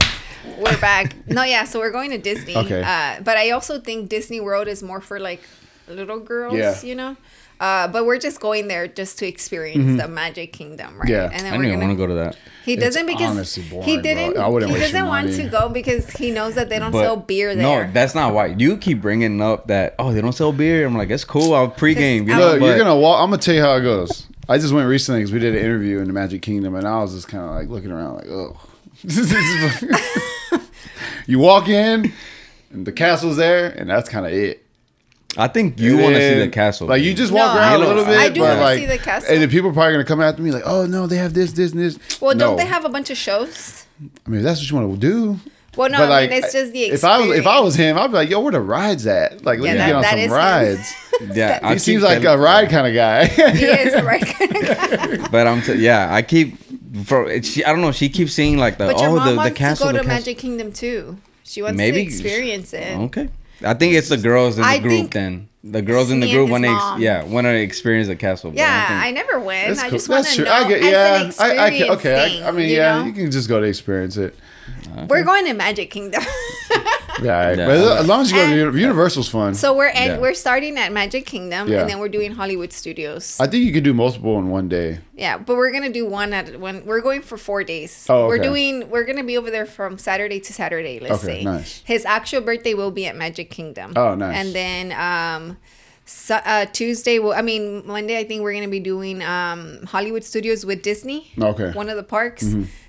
Oh, We're back. No, yeah, so we're going to Disney. Okay. Uh, but I also think Disney World is more for like little girls, Yeah. you know? Uh, but we're just going there just to experience the Magic Kingdom, right? Mm-hmm. Yeah. And then I we're didn't gonna want to go to that. He doesn't because honestly boring, he didn't. I wouldn't he waste doesn't want money. to go because he knows that they don't But sell beer there. No, that's not why. You keep bringing up that oh they don't sell beer. I'm like it's cool. I'll pregame. You know, Look, you're gonna walk. I'm gonna tell you how it goes. I just went recently because we did an interview in the Magic Kingdom, and I was just kind of like looking around, like, oh. you walk in, and the castle's there, and that's kind of it. I think you want to see the castle. Like you just walk No, around I a little do- bit. I do but wanna like, see the castle. And then people are probably gonna come after me like, oh no, they have this, this, and this. well, don't No. they have a bunch of shows? I mean, if that's what you want to do. Well, no, But, I like, mean it's just the If I was if I was him, I'd be like, yo, where the rides at? Like, let Yeah, me that- get on that some him. rides. yeah, I he keep seems like a telling- ride kind of guy. he is the right kind of guy. But I'm t- yeah, I keep for she, I don't know. She keeps seeing like the But your oh mom the, the castle. to go the to castle. Magic Kingdom too. She wants Maybe- to experience it. Okay, I think it's the girls in the I group. Then the girls in the group his when they ex- yeah want to experience the castle. but I Yeah, I never win. That's I just want to know I get, as yeah, an experience I, I can, okay. thing, I, I mean, you yeah, know? you can just go to experience it. We're going to Magic Kingdom. Yeah, all right. Yeah, but as long as you go to And- Uni- Universal's fun. so we're and Yeah. we're starting at Magic Kingdom, Yeah. and then we're doing Hollywood Studios. I think you could do multiple in one day. yeah, but we're gonna do one at one. We're going for four days. Oh, We're doing. We're gonna be over there from Saturday to Saturday. Let's Okay, say. nice. His actual birthday will be at Magic Kingdom. Oh, nice. And then um, so, uh, Tuesday. Will, I mean Monday. I think we're gonna be doing um Hollywood Studios with Disney. Okay. One of the parks,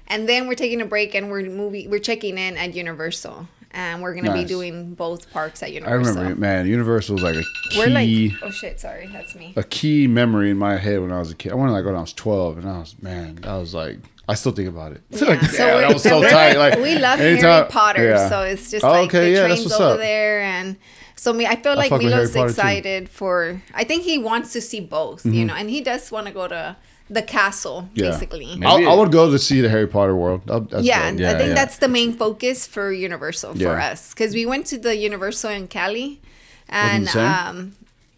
and then we're taking a break and we're movie. We're checking in at Universal, and we're gonna be doing both parks at Universal. I remember, man, Universal was like a We're key, like, oh shit, sorry, that's me. a key memory in my head when I was a kid. I went like when I was twelve, and I was man, I was like, I still think about it. like, Yeah, yeah, that was so we're tight. Like we love anytime- Harry Potter, yeah. so it's just Oh, like okay, the yeah, trains over up. there, and so me, I feel like Milo's Potter, too. excited for. I think he wants to see both, you mm-hmm. know, and he does want to go to the castle. Yeah. basically. Maybe I, I would go to see the Harry Potter world. That's Yeah. Yeah, I think yeah. that's the main focus for Universal for us because we went to the Universal in Cali, and um,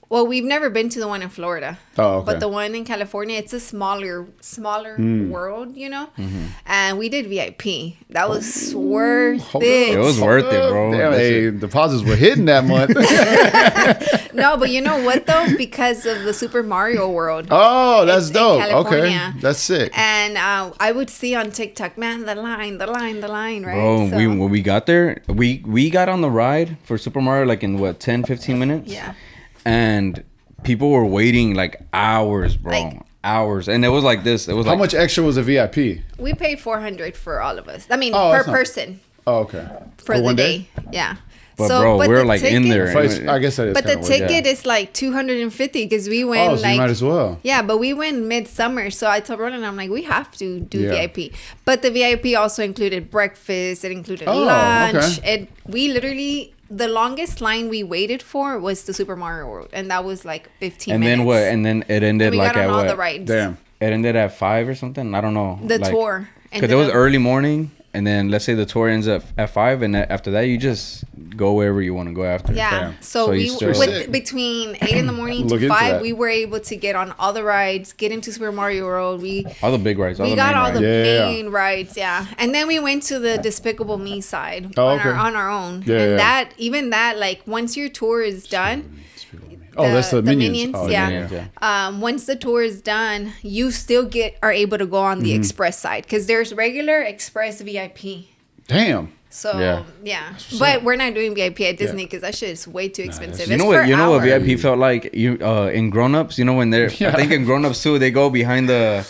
well, we've never been to the one in Florida. Oh, okay. But the one in California, it's a smaller, smaller Hmm. world, you know. Mm-hmm. And we did VIP. That was worth Hold it. It was worth it, bro. Damn, That's hey, it. deposits were hitting that month. No, but you know what though? Because of the Super Mario World. oh, that's in dope. Okay, that's sick. And uh, I would see on TikTok, man, the line, the line, the line, right? Bro, So- we when we got there, we we got on the ride for Super Mario like in what 10, 15 minutes. Yeah. And people were waiting like hours, bro. Like- hours. And it was like this. It was How like much extra was a VIP? we paid 400 for all of us. I mean, Oh, per that's not- person Oh, okay. for, the day. Yeah. But bro, we're the like in ticket- there. Price- I guess that is But the kinda weird. ticket is like 250 because we oh, went Oh, so like you might as well. Yeah, but we went midsummer, so I told Roland, I'm like, we have to do Yeah. VIP. But the VIP also included breakfast, it included Oh, lunch. okay. It we literally the longest line we waited for was the Super Mario World, and that was like 15 And minutes. then what? And then it ended we like got at all what? the rides. Damn. It ended at five or something. I don't know. The tour Because it was up- early morning, and then let's say the tour ends at at five, and after that you just go wherever you want to go after. Yeah. Damn. So, So we still- with, between eight in the morning to five, we were able to get on all the rides, get into Super Mario World. We All the big rides. All we the got all rides. the Yeah, yeah, yeah. main rides, yeah. And then we went to the Despicable Me side Oh, on our on our own. Yeah, and yeah. that even that like once your tour is done, Oh, that's the, minions. Oh, yeah. Minions, yeah. Um, once the tour is done, you still get are able to go on Mm-hmm. the express side because there's regular, express, VIP. Damn. So Yeah. yeah, but we're not doing VIP at Disney because that shit is way too expensive. You know what? You know what. VIP felt like? You uh in Grown Ups. You know when they're. Yeah. I think in Grown Ups too, they go behind the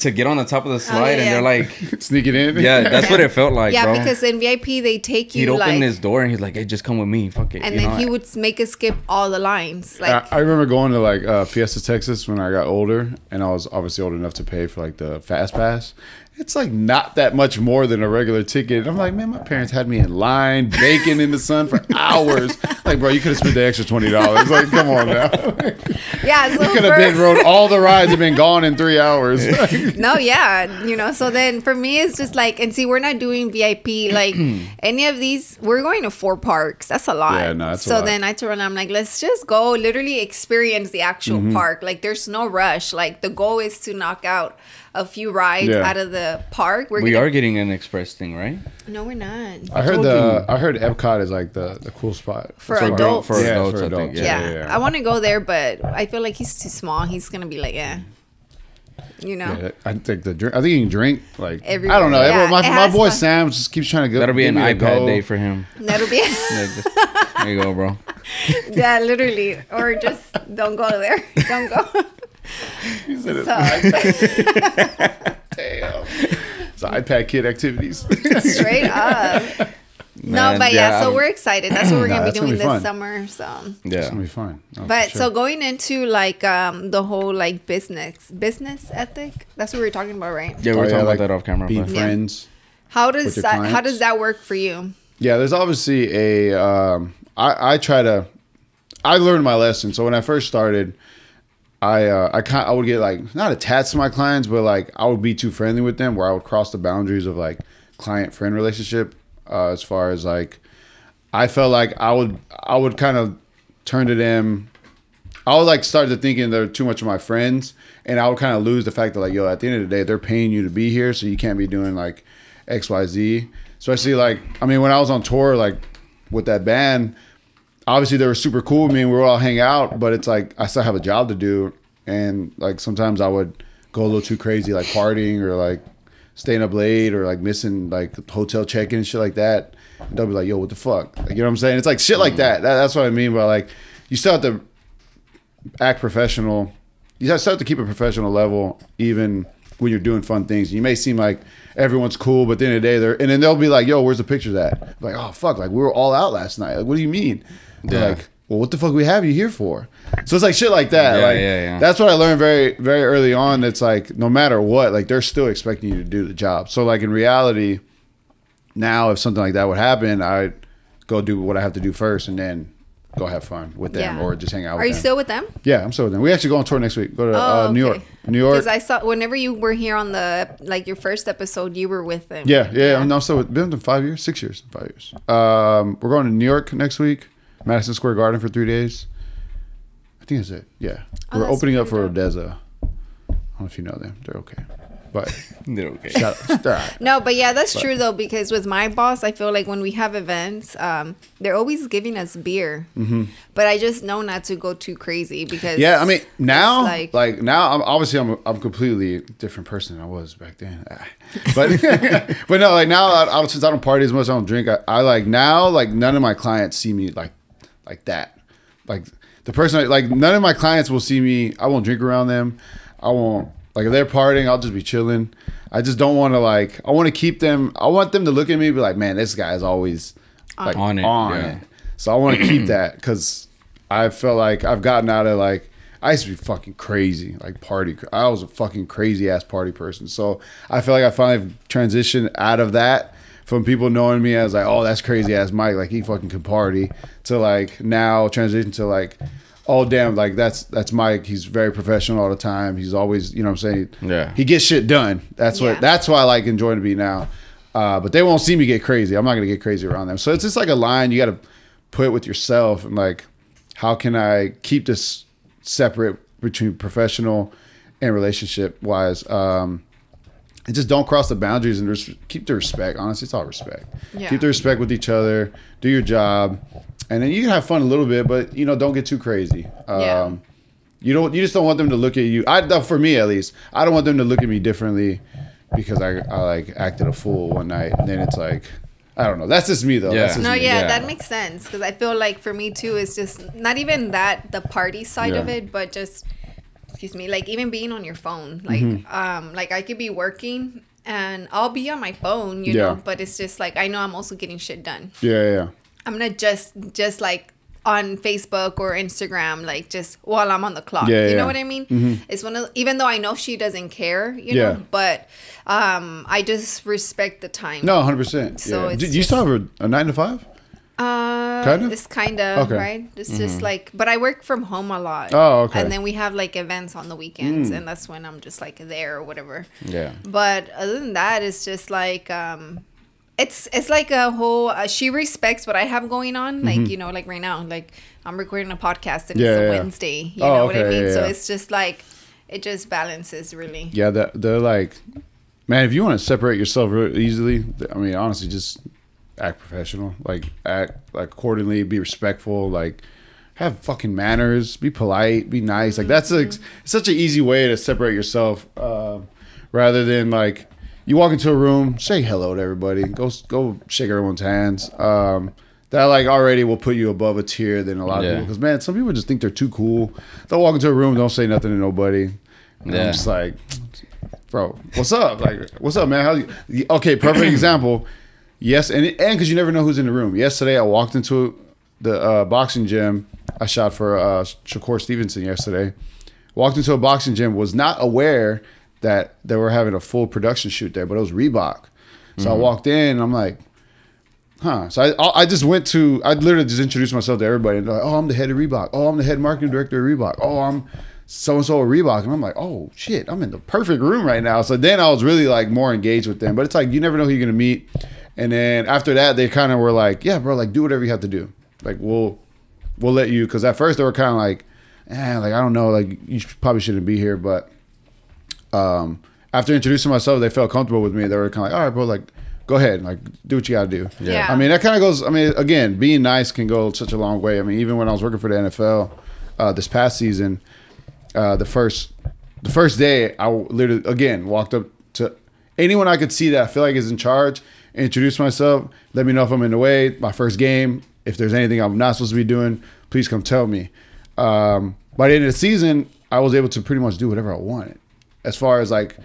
to get on the top of the slide, Oh, yeah, and yeah. they're like, Sneak it in. yeah, that's what it felt like, yeah, bro. because in VIP they take you. He'd you open like, his door and he's like, "Hey, just come with me, fuck it." and you then know? he would make us skip all the lines. Like I, I remember going to like uh, Fiesta, Texas when I got older, and I was obviously old enough to pay for like the fast pass. It's like not that much more than a regular ticket. And I'm like, man, my parents had me in line, baking in the sun for hours. like, bro, you could have spent the extra twenty dollars. Like, come on now. yeah, so could have been rode all the rides and been gone in three hours. no, yeah, you know. So then for me, it's just like, and see, we're not doing VIP like any of these. We're going to four parks. That's a lot. Yeah, no, that's a so lot. then I told him, I'm like, let's just go, literally experience the actual Mm-hmm. park. Like, there's no rush. Like, the goal is to knock out a few rides Yeah. out of the park. We're we gonna, are getting an express thing, right? No, we're not. I heard the you. I heard Epcot is like the, the cool spot For That's why- adults. For Yeah, adults, for I adults. Yeah. Yeah, yeah, yeah. I want to go there, but I feel like he's too small. He's gonna be like, yeah, you know. Yeah, I think the drink. I think you can drink like Everywhere. I don't know. Yeah, my, my boy fun. Sam just keeps trying to go. That'll be an me iPad go. day for him. That'll be. There you go, bro. yeah, literally, or just don't go there. Don't go. He said it. So, Damn. It's iPad kid activities. straight up. no, but yeah, yeah, so I'm- we're excited. That's what we're gonna be that's gonna doing be this fun. summer. So, yeah, It's Yeah. gonna be fun. Oh, but sure. so going into like um the whole like business business ethic. That's what we were talking about, right? Yeah, we Oh, were yeah, talking like about that off camera. being but- Yeah. friends. How does With your that how does that work for you? Yeah, there's obviously a. Um, I I try to. I learned my lesson. So when I first started, I uh, I kind I would get like not attached to my clients, but like I would be too friendly with them, where I would cross the boundaries of like client friend relationship. Uh, as far as like, I felt like I would I would kind of turn to them. I would like start to thinking they're too much of my friends, and I would kind of lose the fact that like, yo, at the end of the day, they're paying you to be here, so you can't be doing like X, Y, Z. Especially like, I mean, when I was on tour, like with that band, obviously they were super cool with me, and we would all hang out. But it's like I still have a job to do, and like sometimes I would go a little too crazy, like partying or like staying up late or like missing like hotel check-in and shit like that. And they'll be like, "Yo, what the fuck?" Like, you know what I'm saying? It's like shit like that. that. That's what I mean by like you still have to act professional. You still have to keep a professional level even when you're doing fun things. You may seem like everyone's cool, but at the end of the day, they're and then they'll be like, "Yo, where's the pictures at?" Like, "Oh fuck!" Like we were all out last night. Like, what do you mean? They're Yeah. like, well, what the fuck we have you here for? So it's like shit like that. Yeah, like yeah, yeah. that's what I learned very, very early on. It's like no matter what, like they're still expecting you to do the job. So like in reality, now if something like that would happen, I'd go do what I have to do first, and then go have fun with them Yeah. or just hang out. With them. Are with you them. still with them? Yeah, I'm still with them. We actually go on tour next week. Go to uh, New York. New York. Because I saw whenever you were here on the like your first episode, you were with them. Yeah, yeah. I'm, I'm still with been with them five years, six years, five years. Um, we're going to New York next week, Madison Square Garden for three days. I think that's it. Yeah, Oh, we're opening up for pretty Odessa. I don't know if you know them. They're okay, but They're okay. shout out, they're all right. No, but yeah, that's true though because with my boss, I feel like when we have events, um, they're always giving us beer, mm-hmm. but I just know not to go too crazy because Yeah, I mean now, like- like, now, I'm obviously I'm a, I'm a completely different person than I was back then. But but no, like now, I, I, since I don't party as much, I don't drink. I, I like now, like none of my clients see me like like that. Like the person, like none of my clients will see me. I won't drink around them. I won't like if they're partying. I'll just be chilling. I just don't want to like. I want to keep them. I want them to look at me and be like, man, this guy's always like On it, On yeah. it. So I want to keep that because I feel like I've gotten out of like I used to be fucking crazy, like party. I was a fucking crazy ass party person. So I feel like I finally transitioned out of that from people knowing me as like, oh, that's crazy ass Mike, like he fucking can party, to like now transition to like, oh damn, like that's that's Mike. He's very professional all the time. He's always, you know, what I'm saying, Yeah. he gets shit done. That's what that's why I like enjoying to be now. Uh, but they won't see me get crazy. I'm not gonna get crazy around them. So it's just like a line you got to put with yourself and like, how can I keep this separate between professional and relationship wise? Um, and just don't cross the boundaries and res- keep the respect. Honestly, it's all respect. Yeah. Keep the respect with each other. Do your job, and then you can have fun a little bit, but you know, don't get too crazy. Um, Yeah. You don't. You just don't want them to look at you. I, for me at least, I don't want them to look at me differently because I, I like acted a fool one night. And then it's like, I don't know. That's just me though. Yeah. That's just No, me. yeah, Yeah. that makes sense because I feel like for me too, it's just not even that the party side of it, but just excuse me, like even being on your phone, like Mm-hmm. um, like I could be working and I'll be on my phone, you Yeah. know, but it's just like I know I'm also getting shit done. Yeah, yeah, yeah. I'm gonna just just like on Facebook or Instagram, like just while I'm on the clock. Yeah, you yeah. know what I mean? Mhm. It's one of even though I know she doesn't care, you Yeah. know, but um, I just respect the time. No, hundred percent. So Yeah. it's Do you still have a, a nine to five? Uh, Kind of? It's kind of Okay. right. It's just like, but I work from home a lot. Oh, okay. And then we have like events on the weekends, and that's when I'm just like there or whatever. Yeah. But other than that, it's just like um, it's it's like a whole. Uh, she respects what I have going on. Like you know, like right now, like I'm recording a podcast and Mm-hmm. Yeah, it's a yeah, yeah. Wednesday. You Oh, know what I mean? yeah, so it's just like it just balances really. Yeah, that they're like, man. If you want to separate yourself real easily, I mean, honestly, just act professional. Like act like accordingly. Be respectful. Like have fucking manners. Be polite. Be nice. Like that's like such an easy way to separate yourself, uh, rather than like you walk into a room, say hello to everybody, go go shake everyone's hands. Um, that like already will put you above a tier than a lot of people. Because man, some people just think they're too cool. They'll walk into a room, don't say nothing to nobody. And Yeah. I'm just like, bro, what's up? Like, what's up, man? How you? Okay, perfect example. Yes, and and because you never know who's in the room. Yesterday, I walked into the uh, boxing gym. I shot for uh, Shakur Stevenson yesterday. Walked into a boxing gym. Was not aware that they were having a full production shoot there, but it was Reebok. So I walked in. and I'm like, huh. So I I just went to. I literally just introduced myself to everybody. And they're like, oh, I'm the head of Reebok. Oh, I'm the head marketing director of Reebok. Oh, I'm so and so at Reebok, and I'm like, oh shit, I'm in the perfect room right now. So then I was really like more engaged with them. But it's like you never know who you're gonna meet. And then after that, they kind of were like, yeah, bro, like do whatever you have to do. Like we'll we'll let you. Because at first they were kind of like, eh, like I don't know, like you probably shouldn't be here. But um, after introducing myself, they felt comfortable with me. They were kind of like, all right, bro, like go ahead, like do what you got to do. Yeah. I mean, that kind of goes. I mean, again, being nice can go such a long way. I mean, even when I was working for the NFL uh, this past season, uh, the first the first day, I literally again walked up to anyone I could see that I feel like is in charge, introduce myself, let me know if I'm in the way. My first game, if there's anything I'm not supposed to be doing, please come tell me. Um, by the end of the season, I was able to pretty much do whatever I wanted. As far as like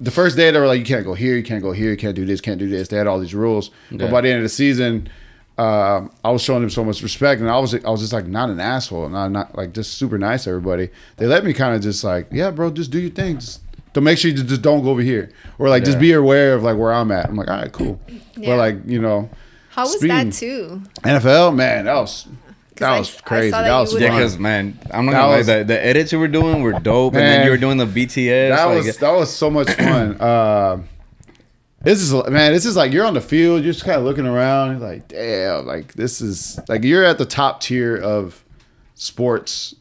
the first day, they were like, you can't go here, you can't go here, you can't do this, can't do this. They had all these rules. But by the end of the season, um, I was showing them so much respect, and I was I was just like not an asshole, not not like just super nice to everybody. They let me kind of just like, yeah, bro, just do your thing. Just to make sure you just don't go over here, or like just be aware of like where I'm at. I'm like, all right, cool. Yeah. But like you know, How was Speaking- that too? NFL, man, that was that I- was I crazy. saw That, that was you Yeah, because man, I'm not That gonna lie. The, the edits you were doing were dope, and then you were doing the BTS. that like, was that was so much fun. uh, this is man, this is like you're on the field, you're just kind of looking around, you're like, damn, like this is like you're at the top tier of sports,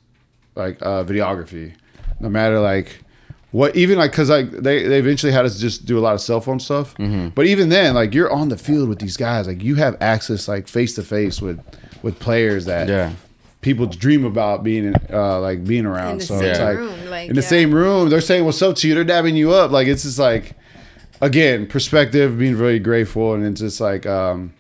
like uh, videography. No matter like what, even like because like they they eventually had us just do a lot of cell phone stuff, but even then, like you're on the field with these guys, like you have access like face to face with with players that Yeah. people dream about being uh, like being around. In the so same it's like room, like, in the yeah. same room, they're saying what's up to you. They're dabbing you up. Like it's just like again perspective, being really grateful, and it's just like um,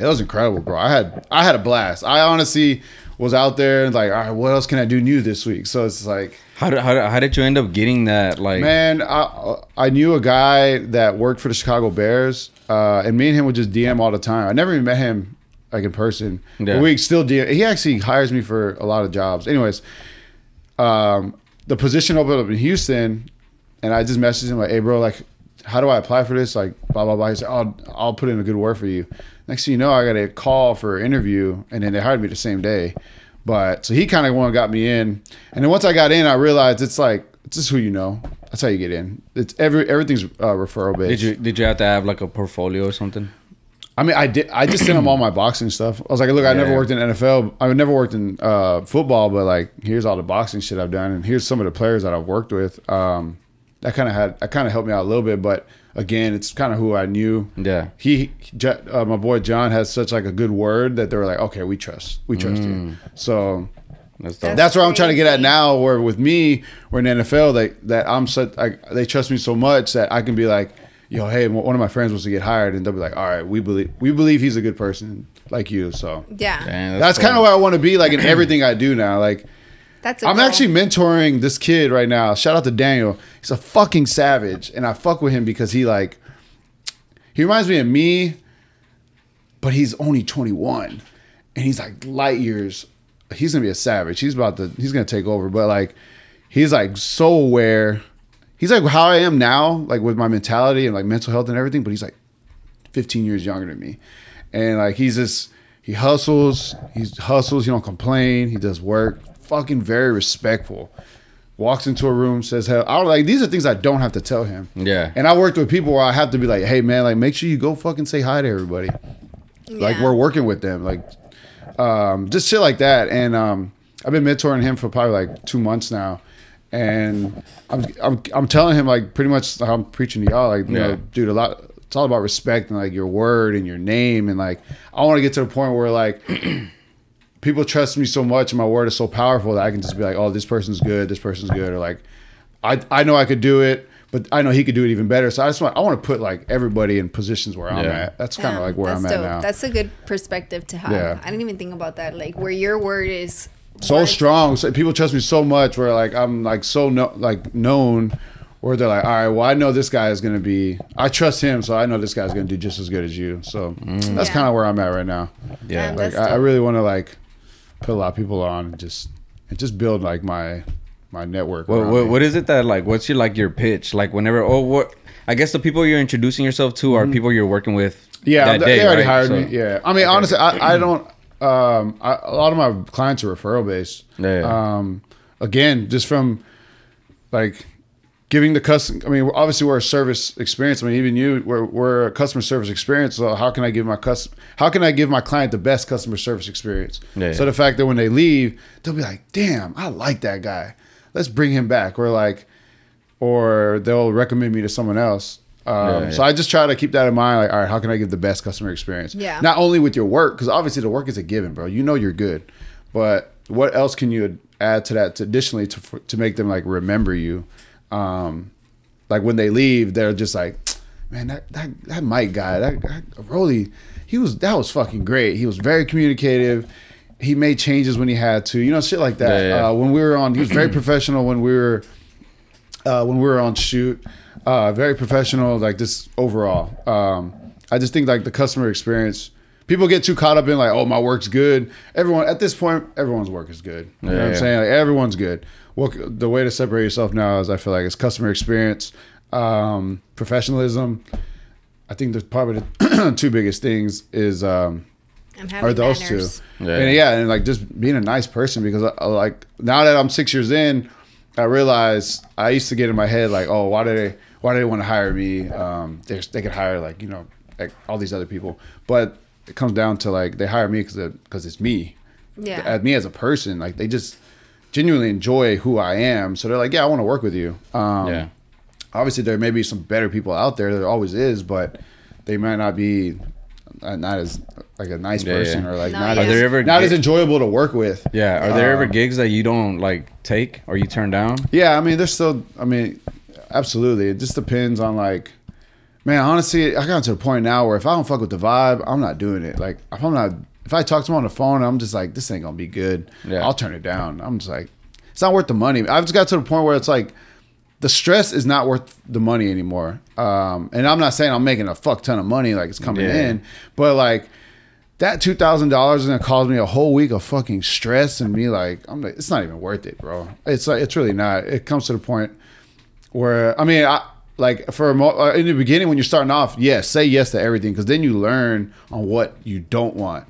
it was incredible, bro. I had I had a blast. I honestly was out there and like, all right, what else can I do new this week? So it's like. How did, how, did, how did you end up getting that? Like, Man, I I knew a guy that worked for the Chicago Bears, uh, and me and him would just DM all the time. I never even met him like in person. Yeah. We still DM. He actually hires me for a lot of jobs. Anyways, um, the position opened up in Houston, and I just messaged him like, "Hey, bro, like, how do I apply for this? Like, blah blah blah. He said, "I'll I'll put in a good word for you." Next thing you know, I got a call for an interview, and then they hired me the same day. But so he kind of one got me in, and then once I got in, I realized it's like it's just who you know. That's how you get in. It's every everything's uh, referral based. Did you did you have to have like a portfolio or something? I mean, I did. I just sent him all my boxing stuff. I was like, look, I never worked in NFL. I never worked in uh, football, but like, here's all the boxing shit I've done, and here's some of the players that I've worked with. Um, that kind of had, that kind of helped me out a little bit. But again, it's kind of who I knew. Yeah. He, uh, my boy John, has such like a good word that they were like, okay, we trust, we trust you. So That's That's that's where I'm trying to get at now. Where with me, we're in the NFL, like that I'm such, I, they trust me so much that I can be like, yo, hey, one of my friends wants to get hired, and they'll be like, all right, we believe, we believe he's a good person like you. So Yeah, Dang, that's, kind of cool. where I want to be, like in everything I do now. Like that's. A I'm goal. actually mentoring this kid right now. Shout out to Daniel. He's a fucking savage, and I fuck with him because he like, he reminds me of me, but he's only 21, and he's like light years. He's gonna be a savage. He's about to. He's gonna take over, but like, he's like so aware. He's like how I am now, like with my mentality and like mental health and everything. But he's like 15 years younger than me, and like he's just he hustles. He hustles. He don't complain. He does work. Fucking very respectful. Walks into a room, says hell. I don't like these are things I don't have to tell him. Yeah. And I worked with people where I have to be like, hey man, like make sure you go fucking say hi to everybody. Like we're working with them, like um, just shit like that. And um, I've been mentoring him for probably like two months now, and I'm I'm, I'm telling him like pretty much how I'm preaching to y'all, like you Yeah. know, dude, a lot. It's all about respect and like your word and your name and like I want to get to the point where like people trust me so much and my word is so powerful that I can just be like, oh, this person's good, this person's good, or like I I know I could do it, but I know he could do it even better. So I just want I want to put like everybody in positions where I'm Yeah. at. That's kind of Yeah, like where I'm at now. That's a good perspective to have. Yeah. I didn't even think about that. Like where your word is so worth- strong. So people trust me so much where like I'm like so no, like known where they're like, all right, well I know this guy is gonna be I trust him, so I know this guy's gonna do just as good as you. So mm. that's Yeah. kind of where I'm at right now. Yeah. Like I, I really want to like put a lot of people on and just and just build like my my network. What, what, what is it that like? What's your like your pitch? Like whenever oh what? I guess the people you're introducing yourself to are people you're working with. Mm-hmm. Yeah, they day, already right? hired So- me. Yeah, I mean, honestly, I, I don't. Um, I, a lot of my clients are referral based. Yeah. Um, again, just from like giving the customer. I mean, obviously, we're a service experience. I mean, even you, we're, we're a customer service experience. So how can I give my cus? How can I give my client the best customer service experience? Yeah. So the fact that when they leave, they'll be like, "Damn, I like that guy. Let's bring him back." Or like, or they'll recommend me to someone else. Um, Yeah, So. I just try to keep that in mind. Like, all right, how can I give the best customer experience? Yeah. Not only with your work, because obviously the work is a given, bro. You know you're good, but what else can you add to that? To additionally, to to make them like remember you. Um, like when they leave, they're just like, man, that that that Mike guy, that, that Rollie, he was that was fucking great. He was very communicative. He made changes when he had to, you know, shit like that. Yeah, yeah. Uh, when we were on, he was very professional when we were uh, when we were on shoot. Uh, very professional, like just overall. Um, I just think like the customer experience. People get too caught up in like, oh, my work's good. Everyone at this point, everyone's work is good. You know what Yeah, I'm yeah. saying? Like everyone's good. Well, the way to separate yourself now is I feel like it's customer experience, um, professionalism. I think there's probably the two biggest things is um, are those manners. two. Yeah. And yeah, and like just being a nice person because I, I like now that I'm six years in, I realize I used to get in my head like, oh, why do they why do they want to hire me? Um, they they could hire like you know like all these other people, but it comes down to like they hire me because because it's me, Yeah. at me as a person. Like they just genuinely enjoy who I am, so they're like, yeah, I want to work with you. Um, Yeah. obviously there may be some better people out there there always is but they might not be uh, not as like a nice person yeah. or like No, not, as, Are there ever not gi- as enjoyable to work with Yeah. Are there ever Um, gigs that you don't like take or you turn down? yeah i mean there's still i mean absolutely it just depends on like man honestly i got to the point now where if i don't fuck with the vibe i'm not doing it like if i'm not if i talk to him on the phone i'm just like this ain't gonna be good Yeah. i'll turn it down i'm just like it's not worth the money i've just got to the point where it's like the stress is not worth the money anymore. Um, and I'm not saying I'm making a fuck ton of money like it's coming Yeah. in, but like that two thousand dollars is gonna cause me a whole week of fucking stress and me like I'm like it's not even worth it, bro. It's like it's really not. It comes to the point where I mean I like for a mo- uh, in the beginning when you're starting off, yes, say yes to everything because then you learn on what you don't want.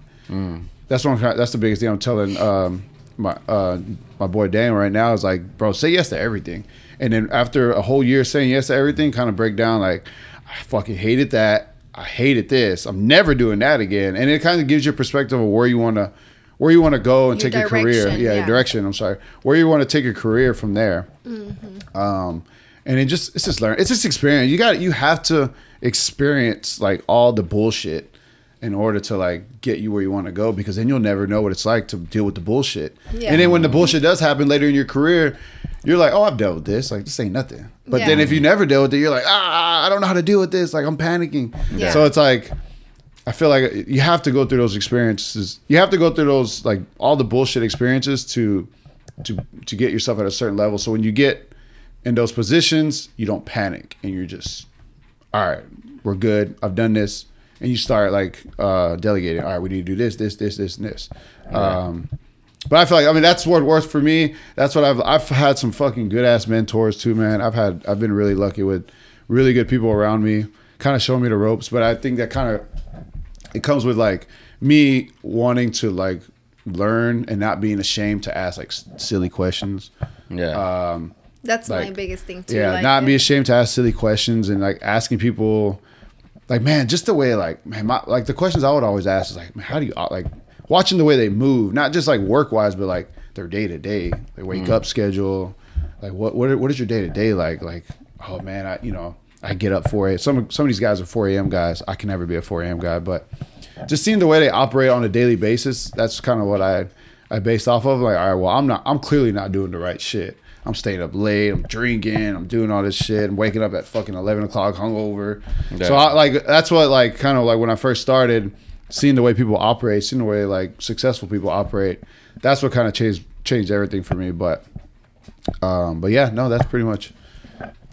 That's what I'm. trying- That's the biggest thing I'm telling um, my uh, my boy Dan right now is like, bro, say yes to everything, and then after a whole year saying yes to everything, kind of break down like, I fucking hated that. I hated this. I'm never doing that again, and it kind of gives you a perspective of where you want to. Where you want to go and Your take your career, yeah, yeah. direction. I'm sorry, where you want to take your career from there um and it just it's just learn it's just experience you got you have to experience like all the bullshit in order to like get you where you want to go because then you'll never know what it's like to deal with the bullshit Yeah. and then when the bullshit does happen later in your career you're like oh i've dealt with this like this ain't nothing but then if you never dealt with it you're like ah i don't know how to deal with this like i'm panicking Yeah. so it's like I feel like you have to go through those experiences. You have to go through those like all the bullshit experiences to to to get yourself at a certain level. So when you get in those positions, you don't panic and you're just all right, we're good. I've done this. And you start like uh delegating. All right, we need to do this, this, this, this, and this. Um but I feel like I mean that's what works for me. That's what I've I've had some fucking good ass mentors too, man. I've had I've been really lucky with really good people around me, kind of showing me the ropes. But I think that kind of it comes with like me wanting to like learn and not being ashamed to ask like s- silly questions. Yeah. Um, That's my biggest thing too. yeah, like, not be ashamed to ask silly questions and like asking people, like man, just the way like man, my, like the questions I would always ask is like, man, how do you like watching the way they move, not just like work wise, but like their day to day, they wake mm. up schedule, like what what what is your day to day like? Like oh man, I you know I get up four a. Some some of these guys are four a.m. guys. I can never be a four a.m. guy, but just seeing the way they operate on a daily basis, that's kind of what I I based off of. Like, all right, well, I'm not, I'm clearly not doing the right shit. I'm staying up late. I'm drinking. I'm doing all this shit. I'm waking up at fucking eleven o'clock hungover. Yeah. So I like that's what like kind of like when I first started seeing the way people operate, seeing the way like successful people operate. That's what kind of changed changed everything for me. But um, but yeah, no, that's pretty much.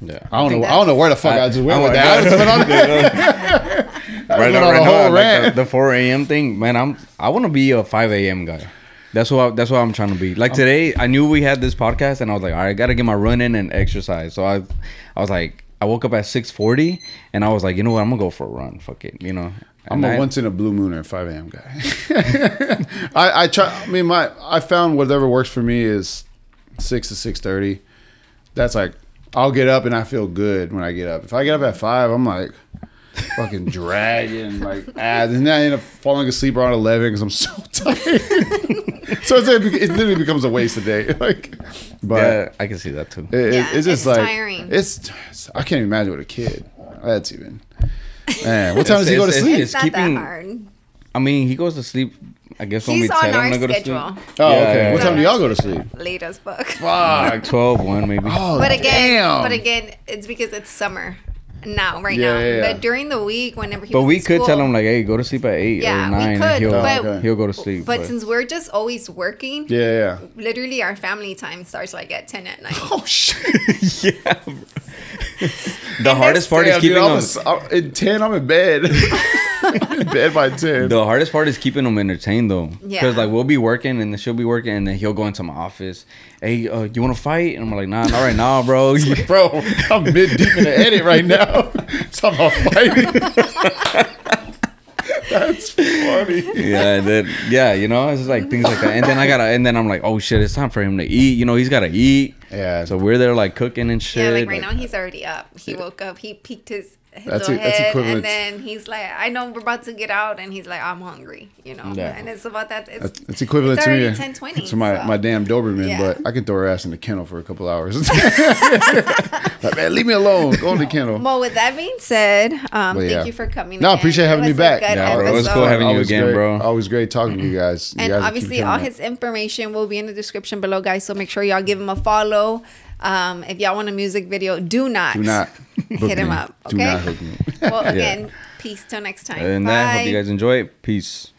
yeah. I don't think know. I don't know where the fuck I, I- just went I- with that. I just went on- right went now, on right a now, like the, the 4 a.m. thing, man. I'm I want to be a 5 a.m. guy. That's what I, that's what I'm trying to be. Like today, I knew we had this podcast, and I was like, all right, I gotta get my run in and exercise. So I, I was like, I woke up at 6:40, and I was like, you know what, I'm gonna go for a run. Fuck it, you know. I'm And a I- once in a blue moon or 5 a.m. guy. I, I try. I mean, my I found whatever works for me is six to six thirty. That's like I'll get up and I feel good when I get up. If I get up at five, I'm like fucking dragging like ass, and then I end up falling asleep around eleven because I'm so tired. so it's, it literally becomes a waste of day. Like, but yeah, I can see that too. it, it- Yeah, it's just it's like tiring. it's. I can't even imagine with a kid. That's even. Man, what time does he go to it's- sleep? It's not keeping- that hard. I mean, he goes to sleep. I guess when He's we tell him to go to sleep. Oh, Yeah, okay. yeah, What yeah. time do y'all go to sleep? Late as fuck. Fuck. Like 12, 1 maybe. Oh, But again, damn. but again, it's because it's summer now, right Yeah, now. yeah, yeah. But during the week, whenever he but was we in could school, tell him like, hey, go to sleep at eight Yeah, or we could, he'll but- Okay. he'll go to sleep. But since we're just always working, Yeah, yeah. literally our family time starts like at ten at night. Oh shit! yeah, bro. The hardest part is Damn, dude, keeping I'm them. a- I'm- in ten, I'm in bed. in bed by ten. The hardest part is keeping them entertained though, Yeah. because like we'll be working and then she'll be working and then he'll go into my office. Hey, uh, you want to fight? And I'm like, nah, not right now, bro. Bro, I'm mid deep in the edit right now. Talking about fighting. That's funny. yeah, and then yeah, you know, it's like things like that. And then I gotta, and then I'm like, oh shit, it's time for him to eat. You know, he's gotta eat. Yeah. So we're there like cooking and shit. yeah, like right now he's already up. He woke up, he peeked his, his That's little e- that's equivalent- and then he's like, "I know we're about to get out," and he's like, "I'm hungry," you know. Yeah. And it's about that. It's, That's, it's equivalent it's to already me. 10:20, to my, so. my damn Doberman, Yeah. but I can throw her ass in the kennel for a couple hours. like, man, leave me alone. Go in the kennel. Well, with that being said, um, But thank you for coming. No, I again. appreciate having was me back. Yeah, bro, it was cool having you Always again, great, bro. Always great talking to you guys. You And guys obviously, all it. his information will be in the description below, guys. So make sure y'all give him a follow. Um, if y'all want a music video, do not Do not hit him me. up. Do Okay. not hook me. Well, again, peace till next time. And Bye. that, hope you guys enjoy it. Peace.